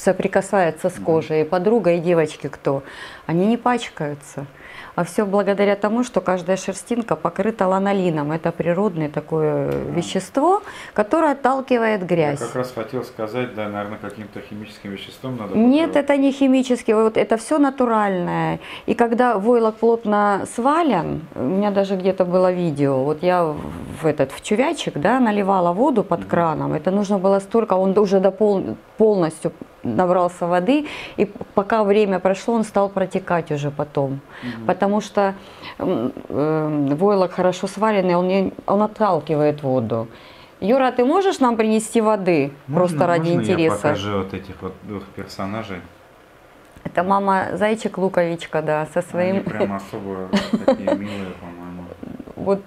соприкасается с кожей, и подруга, и девочки кто, они не пачкаются. А все благодаря тому, что каждая шерстинка покрыта ланолином. Это природное такое вещество, которое отталкивает грязь. Я как раз хотел сказать, да, наверное, каким-то химическим веществом надо... Нет, это не химический, вот это все натуральное. И когда войлок плотно свален, у меня даже где-то было видео, вот я в этот в чувячек, да, наливала воду под краном, это нужно было столько, он уже допол, полностью набрался воды, и пока время прошло, он стал протекать уже потом. Угу. Потому что э, войлок хорошо сваренный, он, не, он отталкивает воду. Юра, ты можешь нам принести воды? Можно, просто ради можно интереса. Я покажу вот этих вот двух персонажей. Это мама Зайчик Луковичка, да, со своим... Они прям особо такие милые, по-моему. Вот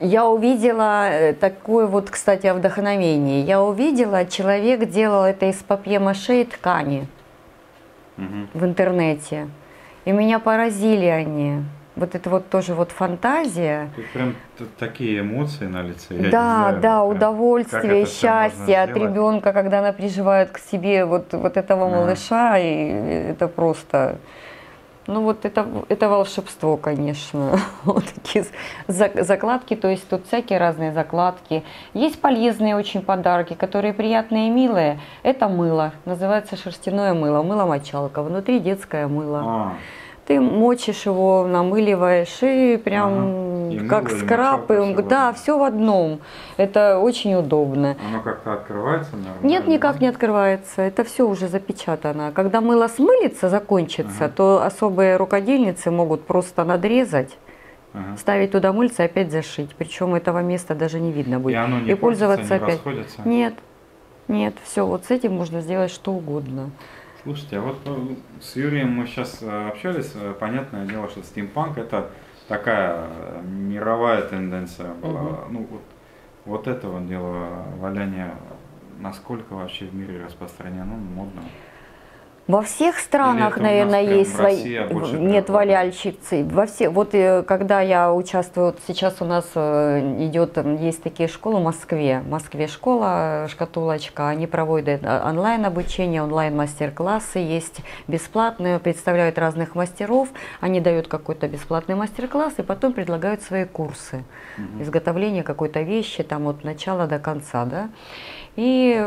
я увидела э, такое вот, кстати, вдохновение. Я увидела, человек делал это из папье-маше и ткани угу. в интернете. И меня поразили они. вот это вот тоже вот фантазия. Тут прям такие эмоции на лице. Я да, знаю, да, прям, удовольствие, счастье от ребенка, когда она приживает к себе вот, вот этого ага. малыша, и это просто... Ну вот это, это волшебство, конечно. Вот такие закладки, то есть тут всякие разные закладки. Есть полезные очень подарки, которые приятные и милые. Это мыло, называется шерстяное мыло, мыло-мочалка. Внутри детское мыло. А ты мочишь его, намыливаешь и прям ага. И как скраб, и, да, все в одном. Это очень удобно. Оно как-то открывается? Наверное, Нет, никак не открывается. Это все уже запечатано. Когда мыло смылится, закончится, ага. то особые рукодельницы могут просто надрезать. Ага. Ставить туда мыльце и опять зашить. Причем этого места даже не видно будет. И, оно не и пользоваться не опять. Расходится? Нет, нет, все, вот с этим можно сделать что угодно. Слушайте, а вот ну, с Юрием мы сейчас э, общались, э, понятное дело, что стимпанк это такая э, мировая тенденция была. Угу. Ну вот, вот этого дела валяния, насколько вообще в мире распространено, модно? Во всех странах, наверное, есть свои нет валяльщицы. Во все вот э, когда я участвую, вот сейчас у нас э, идет есть такие школы в Москве, в Москве школа шкатулочка, они проводят э, онлайн обучение, онлайн мастер-классы есть бесплатные, представляют разных мастеров, они дают какой-то бесплатный мастер-класс и потом предлагают свои курсы угу. изготовления какой-то вещи там от начала до конца, да. И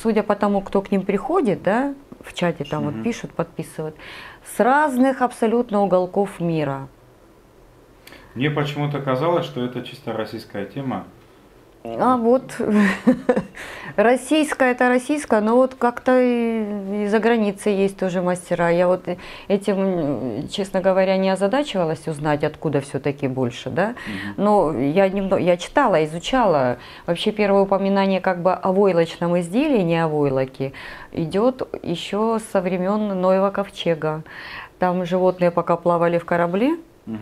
судя по тому, кто к ним приходит, да, в чате там вот пишут, подписывают, с разных абсолютно уголков мира. Мне почему-то казалось, что это чисто российская тема. А вот российская это российская, но вот как-то и, и за границей есть тоже мастера. Я вот этим, честно говоря, не озадачивалась узнать, откуда все-таки больше, да. Но я немного, я читала, изучала. Вообще первое упоминание как бы о войлочном изделии, не о войлоке, идет еще со времен Ноева ковчега. Там животные пока плавали в корабле. Угу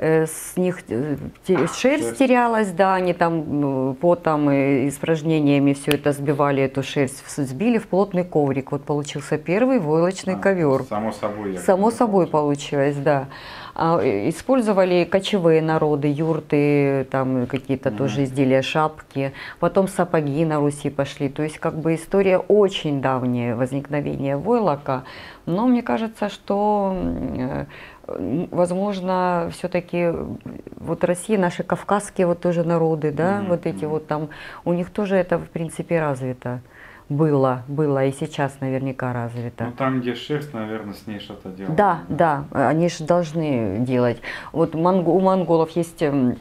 с них э, шерсть терялась, да, они там потом и испражнениями все это сбивали, эту шерсть, сбили в плотный коврик. Вот получился первый войлочный а, ковер. Само собой. Само собой получилось, да. А, использовали кочевые народы, юрты, там какие-то mm-hmm. тоже изделия, шапки. Потом сапоги на Руси пошли. То есть как бы история очень давняя, возникновение войлока. Но мне кажется, что э, возможно, все-таки вот Россия, наши кавказские вот тоже народы, да, mm-hmm. вот эти вот там, у них тоже это в принципе развито было, было и сейчас наверняка развито. Ну там, где шерсть, наверное, с ней что-то делают. Да, да, они же должны делать. Вот у монголов есть эм,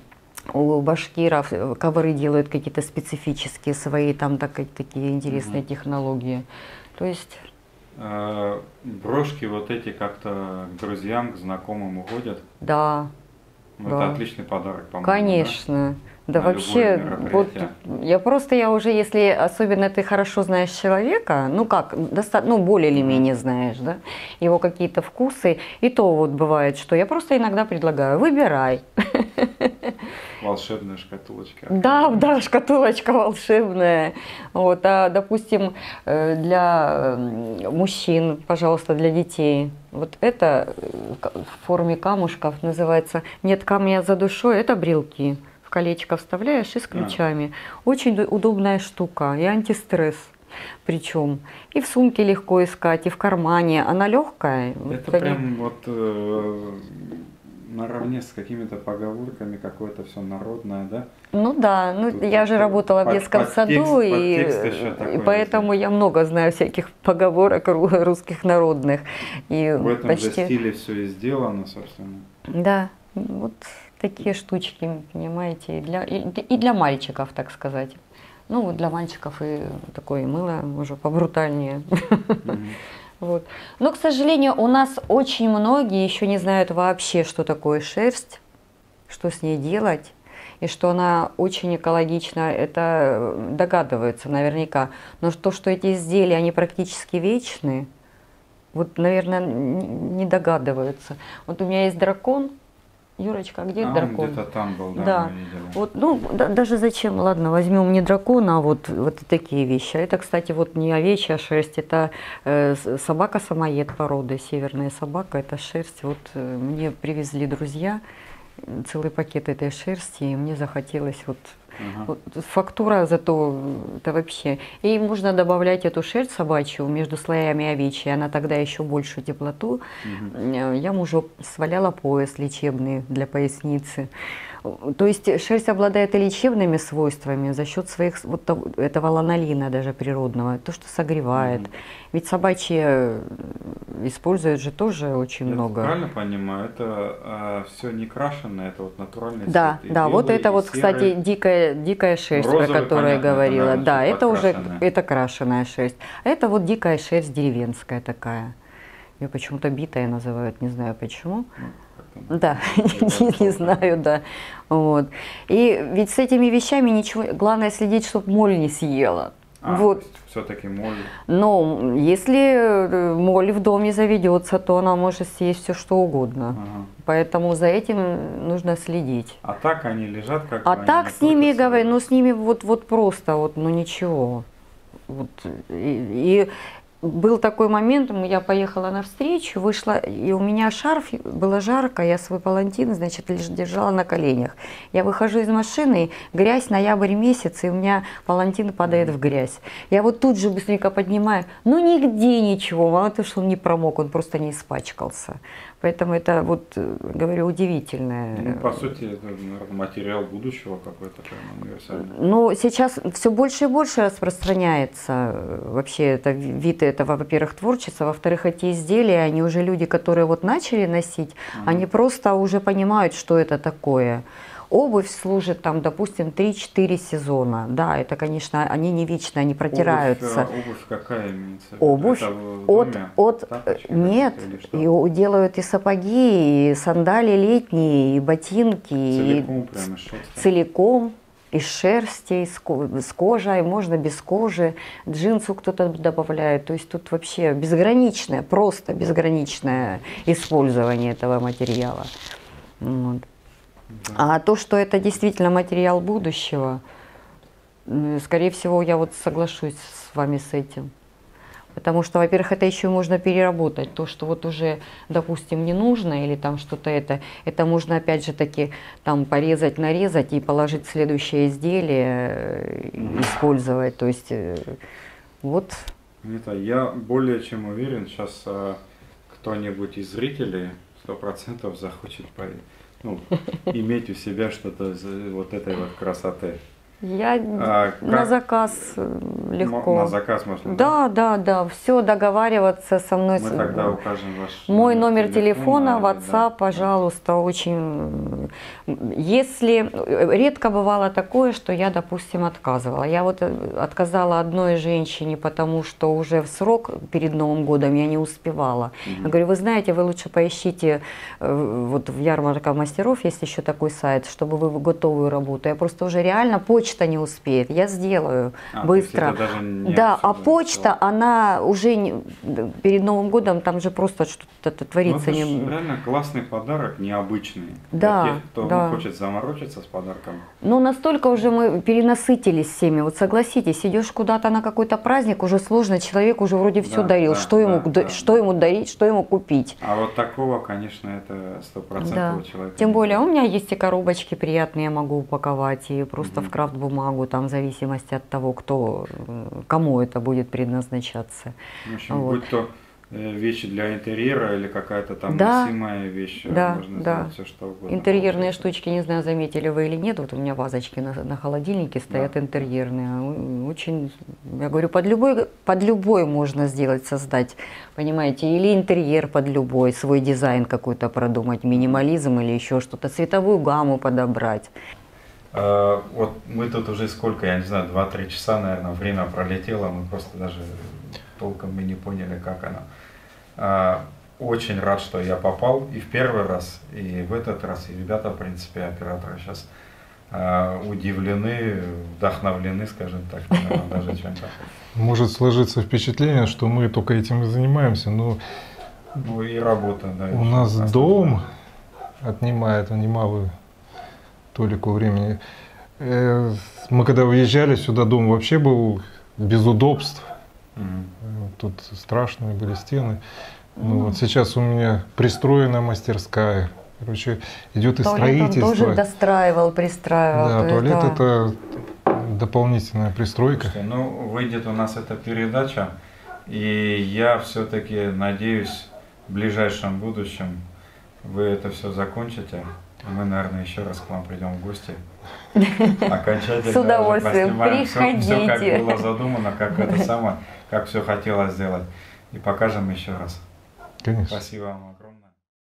у башкиров э, ковры делают какие-то специфические свои, там так, такие интересные угу. технологии. То есть Э, брошки вот эти как-то к друзьям, к знакомым уходят? Да. Ну, да. Это отличный подарок, по-моему. Конечно. Да, да вообще, вот я просто, я уже, если особенно ты хорошо знаешь человека, ну как, доста- ну более или менее знаешь, да, его какие-то вкусы, и то вот бывает, что я просто иногда предлагаю, выбирай. Волшебная шкатулочка. Да, да, шкатулочка волшебная. Вот, а, допустим, э, для мужчин, пожалуйста, для детей. Вот это э, в форме камушков называется «Нет камня за душой» – это брелки. В колечко вставляешь и с ключами. А. Очень удобная штука и антистресс причем. И в сумке легко искать, и в кармане. Она легкая. Это вот прям вот э, наравне с какими-то поговорками, какое-то все народное, да? Ну да, ну Тут я же работала в детском под, саду, подтекст, и, подтекст и поэтому есть. я много знаю всяких поговорок русских народных. И в этом почти... же стиле все и сделано, собственно. Да, вот такие штучки, понимаете, и для, и, и для мальчиков, так сказать. Ну, вот для мальчиков и такое мыло уже побрутальнее. Mm-hmm. Вот. Но, к сожалению, у нас очень многие еще не знают вообще, что такое шерсть, что с ней делать, и что она очень экологична, это догадываются наверняка. Но то, что эти изделия, они практически вечны, вот, наверное, не догадываются. Вот у меня есть дракон, Юрочка, а где а дракон? Он где-то там был, да, Да. Вот, ну, да- даже зачем, ладно, возьмем не дракона, а вот, вот такие вещи. А это, кстати, вот не овечья шерсть, это э, собака-самоед породы, северная собака, это шерсть. Вот э, мне привезли друзья целый пакет этой шерсти, и мне захотелось вот Вот фактура зато это вообще. И можно добавлять эту шерсть собачью между слоями овечьей, она тогда еще большую теплоту. Э, Я мужу сваляла пояс лечебный для поясницы. То есть шерсть обладает и лечебными свойствами за счет своих вот того- этого ланолина даже природного, то, что согревает. Мгм. Ведь собачьи э, используют же тоже очень Я много. правильно понимаю, это все не крашеное, это вот натуральный Да, цвет. да, вот белый, это и вот, серый. кстати, дикая, дикая шерсть, Розовый, про которую я понятно, это, говорила. наверное, да, это уже это крашеная шерсть. А это вот дикая шерсть деревенская такая. Ее почему-то битая называют, не знаю почему. Ну, как там, Да, это не знаю, да. Вот. И ведь с этими вещами ничего, главное следить, чтобы моль не съела. А, вот. Все-таки моль. Но если э, моль в доме заведется, то она может съесть все что угодно. Ага. Поэтому за этим нужно следить. А так они лежат как А так не с ними, говорю, ну с ними вот, вот просто, вот, ну ничего. Вот, и, и был такой момент, я поехала на встречу, вышла, и у меня шарф, было жарко, я свой палантин, значит, лишь держала на коленях. Я выхожу из машины, грязь, ноябрь месяц, и у меня палантин падает в грязь. Я вот тут же быстренько поднимаю, ну нигде ничего, мало того, что он не промок, он просто не испачкался. Поэтому это вот, э, говорю, удивительное. Ну, по сути, это, наверное, материал будущего какой-то прям универсальный. Ну, сейчас все больше и больше распространяется э, вообще это ви- вид этого, во-первых, творчества, во-вторых, эти изделия, они уже люди, которые вот начали носить, Мгм. они просто уже понимают, что это такое. Обувь служит там, допустим, 3-4 сезона. Да, это, конечно, они не вечно, они протираются. Обувь, э, обувь какая имеется? Обувь Это От, от, э, Тапочки нет, и делают и сапоги, и сандали летние, и ботинки, и Целиком прям из шерсти? целиком, из шерсти, из с кожей, можно без кожи, джинсу кто-то добавляет. То есть тут вообще безграничное, просто безграничное использование этого материала. Вот. Да. А то, что это действительно материал будущего, скорее всего, я вот соглашусь с вами с этим. Потому что, во-первых, это еще можно переработать. То, что вот уже, допустим, не нужно, или там что-то это, это можно опять же таки там порезать, нарезать и положить в следующее изделие, э, использовать. То есть э, вот Это я более чем уверен, сейчас кто-нибудь из зрителей сто процентов захочет по- ну, иметь у себя что-то вот этой вот красоты. Я А на как- заказ э, легко. На заказ можно. Да, да, да, все договариваться со мной. Мы тогда укажем ваш Мой номер телефона, да. WhatsApp, пожалуйста, очень. Если редко бывало такое, что я, допустим, отказывала. Я вот э, отказала одной женщине, потому что уже в срок перед Новым годом я не успевала. Мгм. Я говорю, вы знаете, вы лучше поищите э, вот в ярмарка мастеров, есть еще такой сайт, чтобы вы готовую работу. Я просто уже реально почта не успеет, я сделаю А, быстро. это Да, а почта, она уже не- перед Новым годом там же просто что-то Ну, творится. это ж не- реально классный подарок, необычный. Да, Для тех, кто ну, да. хочет заморочиться с подарком. Ну, настолько уже мы перенасытились всеми. Вот согласитесь, идешь куда-то на какой-то праздник, уже сложно, человек уже вроде все Да, дарил. да, что, ему, да, да- да, что да. ему дарить, что ему купить. А вот такого, конечно, это стопроцентного человека. Тем более у меня есть и коробочки приятные, я могу упаковать, и просто Мгм. в крафт-бумагу, там в зависимости от того, кто, э, кому это будет предназначаться. В общем, вот. будь то э, вещи для интерьера или какая-то там Да, носимая вещь, да, можно да. сделать все что угодно. Интерьерные штучки, не знаю, заметили вы или нет, вот у меня вазочки на, на холодильнике стоят Да. интерьерные. Очень, я говорю, под любой, под любой можно сделать, создать, понимаете, или интерьер под любой, свой дизайн какой-то продумать, минимализм или еще что-то, цветовую гамму подобрать. А, вот мы тут уже сколько, я не знаю, 2-3 часа, наверное, время пролетело, мы просто даже толком мы не поняли, как оно. А, очень рад, что я попал и в первый раз, и в этот раз, и ребята, в принципе, операторы сейчас удивлены, вдохновлены, скажем так, наверное, даже чем-то. Может сложиться впечатление, что мы только этим и занимаемся, но Ну и работа, да. у нас дом, отнимает немалую толику времени. Э, мы когда выезжали сюда, дом вообще был без удобств. Мгм. Тут страшные были стены. Ну, вот сейчас у меня пристроена мастерская. Короче, идет и Туалет он тоже достраивал, пристраивал. Да, туалет есть, это дополнительная пристройка. Слушайте, ну, выйдет у нас эта передача, и я все-таки надеюсь, в ближайшем будущем вы это все закончите. Мы, наверное, еще раз к вам придем в гости. Окончательно С удовольствием. Все, как Приходите. было задумано, как это самое, как все хотелось сделать. И покажем еще раз. Конечно. Спасибо вам.